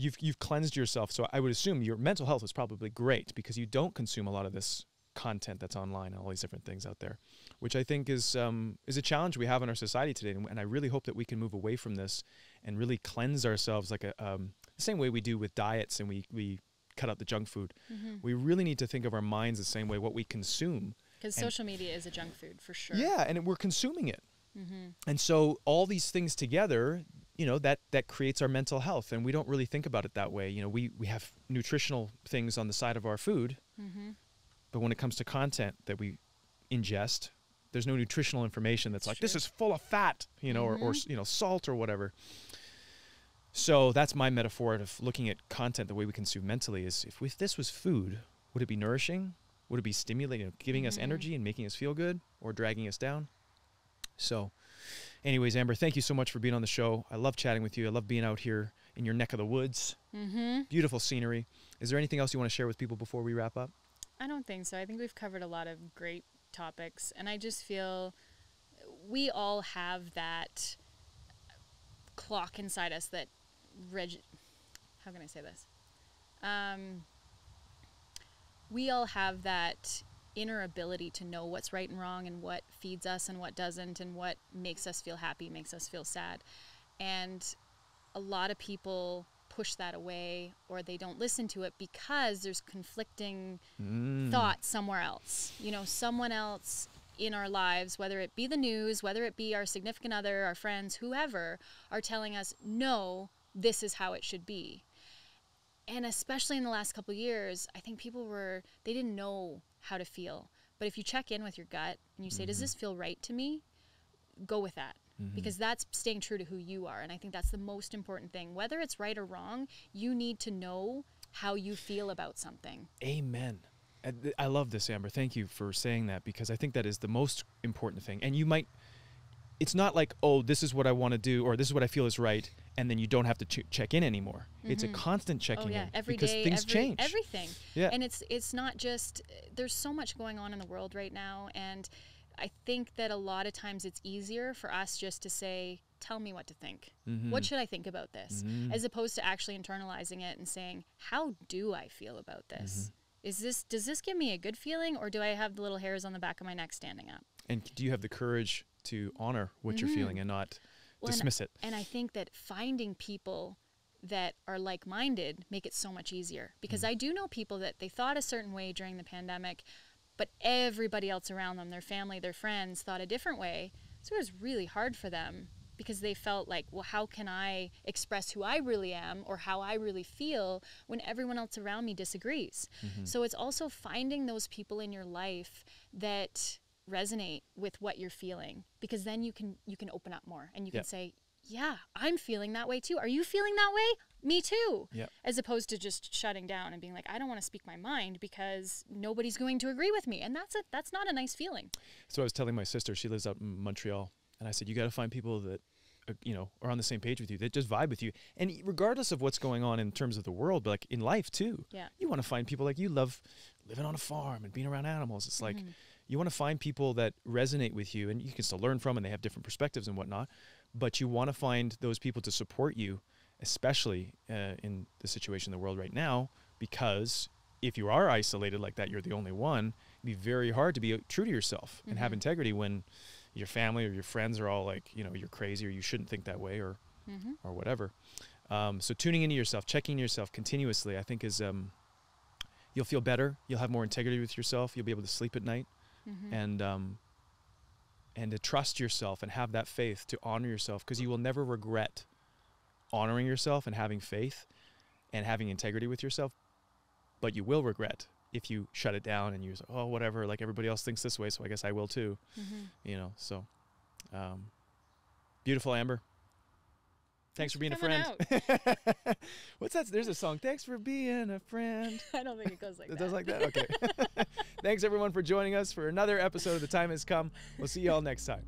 you've you've cleansed yourself. So I would assume your mental health is probably great because you don't consume a lot of this content that's online and all these different things out there, which I think is um, is a challenge we have in our society today. And, and, I really hope that we can move away from this and really cleanse ourselves like a um, the same way we do with diets and we we cut out the junk food. Mm-hmm. We really need to think of our minds the same way what we consume. Because social media is a junk food for sure. Yeah, and we're consuming it. Mm-hmm. And so all these things together, you know, that that creates our mental health, and we don't really think about it that way. You know, we we have nutritional things on the side of our food, mm-hmm. but when it comes to content that we ingest, there's no nutritional information that's, like this is full of fat, you know, mm-hmm. or, or mm-hmm. you know salt or whatever. So that's my metaphor of looking at content the way we consume mentally is if, if this was food, would it be nourishing? Would it be stimulating, giving mm-hmm. us energy and making us feel good or dragging us down? So, anyways, Amber, thank you so much for being on the show. I love chatting with you. I love being out here in your neck of the woods. Mm-hmm. Beautiful scenery. Is there anything else you want to share with people before we wrap up? I don't think so. I think we've covered a lot of great topics, and I just feel we all have that clock inside us that reg- how can I say this? Um, we all have that inner ability to know what's right and wrong and what feeds us and what doesn't and what makes us feel happy, makes us feel sad. And a lot of people push that away or they don't listen to it because there's conflicting mm. thoughts somewhere else. You know, someone else in our lives, whether it be the news, whether it be our significant other, our friends, whoever, are telling us, no, this is how it should be. And especially in the last couple years, I think people were, they didn't know how to feel. But if you check in with your gut and you say, mm-hmm. does this feel right to me? Go with that. Mm-hmm. Because that's staying true to who you are. And I think that's the most important thing. Whether it's right or wrong, you need to know how you feel about something. Amen. I love this, Amber. Thank you for saying that because I think that is the most important thing. And you might, it's not like, oh, this is what I want to do or this is what I feel is right and then you don't have to ch- check in anymore. Mm-hmm. It's a mm-hmm. constant checking oh, yeah. in every because day, things every, change. Everything. Yeah. And it's it's not just there's so much going on in the world right now and I think that a lot of times it's easier for us just to say tell me what to think. Mm-hmm. What should I think about this? Mm-hmm. As opposed to actually internalizing it and saying, how do I feel about this? Mm-hmm. Is this does this give me a good feeling or do I have the little hairs on the back of my neck standing up? And do you have the courage to honor what you're feeling and not well, dismiss and, it. And I think that finding people that are like-minded make it so much easier because mm. I do know people that they thought a certain way during the pandemic, but everybody else around them, their family, their friends thought a different way. So it was really hard for them because they felt like, well, how can I express who I really am or how I really feel when everyone else around me disagrees? Mm-hmm. So it's also finding those people in your life that resonate with what you're feeling because then you can you can open up more and you can yep. say yeah i'm feeling that way too. Are you feeling that way? Me too. Yep. as opposed to just shutting down and being like i don't want to speak my mind because nobody's going to agree with me. And that's a that's not a nice feeling. So i was telling my sister she lives out in montreal and i said you got to find people that uh, you know are on the same page with you that just vibe with you. And regardless of what's going on in terms of the world but like in life too yeah. you want to find people like you love living on a farm and being around animals. It's like mm-hmm you want to find people that resonate with you and you can still learn from and they have different perspectives and whatnot but you want to find those people to support you especially uh, in the situation in the world right now because if you are isolated like that you're the only one it'd be very hard to be true to yourself mm-hmm. and have mm-hmm. integrity when your family or your friends are all like you know you're crazy or you shouldn't think that way or mm-hmm. or whatever um, so tuning into yourself checking yourself continuously i think is um, you'll feel better you'll have more integrity with yourself you'll be able to sleep at night mm-hmm. and um, and to trust yourself and have that faith to honor yourself because you will never regret honoring yourself and having faith and having integrity with yourself but you will regret if you shut it down and you say oh whatever like everybody else thinks this way so i guess i will too mm-hmm. you know so um, beautiful amber Thanks, for being a friend. What's that? There's a song. Thanks for being a friend. I don't think it goes like It that. It does like that? Okay. Thanks everyone for joining us for another episode of The Time Has Come. We'll see you all next time.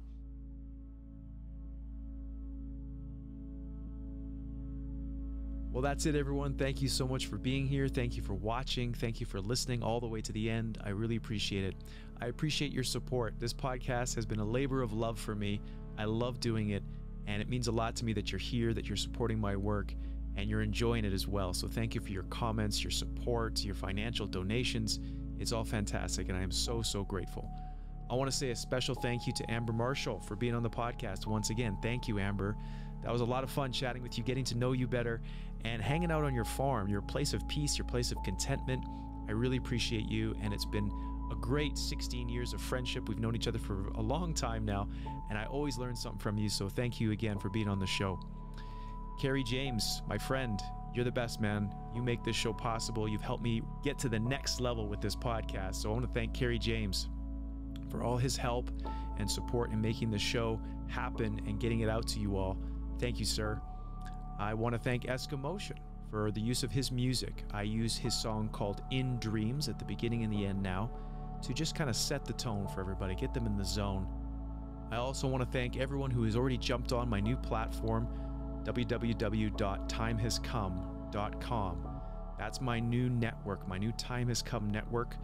Well, that's it, everyone. Thank you so much for being here. Thank you for watching. Thank you for listening all the way to the end. I really appreciate it. I appreciate your support. This podcast has been a labor of love for me. I love doing it, and it means a lot to me that you're here, that you're supporting my work, and you're enjoying it as well. So, thank you for your comments, your support, your financial donations. It's all fantastic, and I am so, so grateful. I want to say a special thank you to Amber Marshall for being on the podcast once again. Thank you, Amber. That was a lot of fun chatting with you, getting to know you better, and hanging out on your farm, your place of peace, your place of contentment. I really appreciate you, and it's been a great 16 years of friendship. We've known each other for a long time now, and I always learn something from you. So thank you again for being on the show. Kerry James, my friend, you're the best, man. You make this show possible. You've helped me get to the next level with this podcast. So I want to thank Kerry James for all his help and support in making the show happen and getting it out to you all. Thank you, sir. I want to thank Eskimotion for the use of his music. I use his song called In Dreams at the beginning and the end now to just kind of set the tone for everybody, get them in the zone. I also want to thank everyone who has already jumped on my new platform, www.timehascome.com. That's my new network, my new Time Has Come network.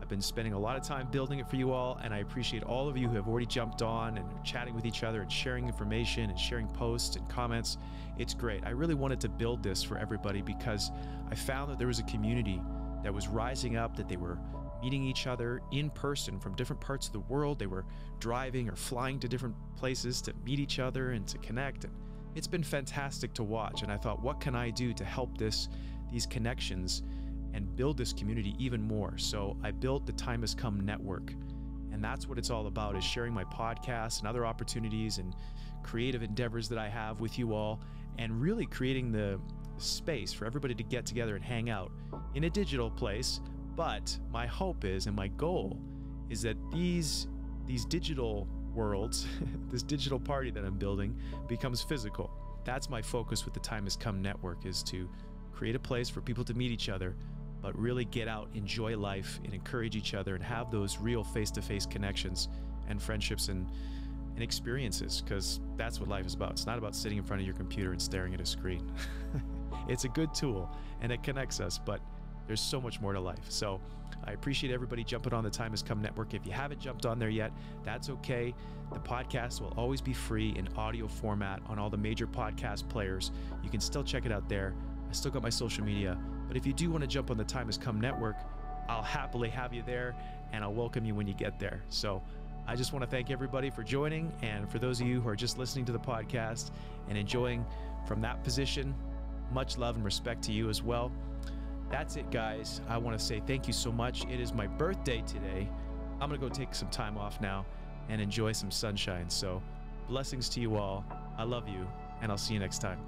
I've been spending a lot of time building it for you all, and I appreciate all of you who have already jumped on and are chatting with each other and sharing information and sharing posts and comments. It's great. I really wanted to build this for everybody because I found that there was a community that was rising up, that they were meeting each other in person from different parts of the world. They were driving or flying to different places to meet each other and to connect. And it's been fantastic to watch. And I thought, what can I do to help this, these connections, and build this community even more? So I built the Time Has Come Network. And that's what it's all about is sharing my podcasts and other opportunities and creative endeavors that I have with you all and really creating the space for everybody to get together and hang out in a digital place but my hope is and my goal is that these these digital worlds, this digital party that I'm building becomes physical. That's my focus with the Time Has Come network is to create a place for people to meet each other, but really get out, enjoy life, and encourage each other and have those real face-to-face connections and friendships and and experiences because that's what life is about. It's not about sitting in front of your computer and staring at a screen. it's a good tool and it connects us, but there's so much more to life. So I appreciate everybody jumping on the Time Has Come network. If you haven't jumped on there yet, that's okay. The podcast will always be free in audio format on all the major podcast players. You can still check it out there. I still got my social media. But if you do want to jump on the Time Has Come network, I'll happily have you there and I'll welcome you when you get there. So I just want to thank everybody for joining. And for those of you who are just listening to the podcast and enjoying from that position, much love and respect to you as well. That's it, guys. I want to say thank you so much. It is my birthday today. I'm going to go take some time off now and enjoy some sunshine. So, blessings to you all. I love you, and I'll see you next time.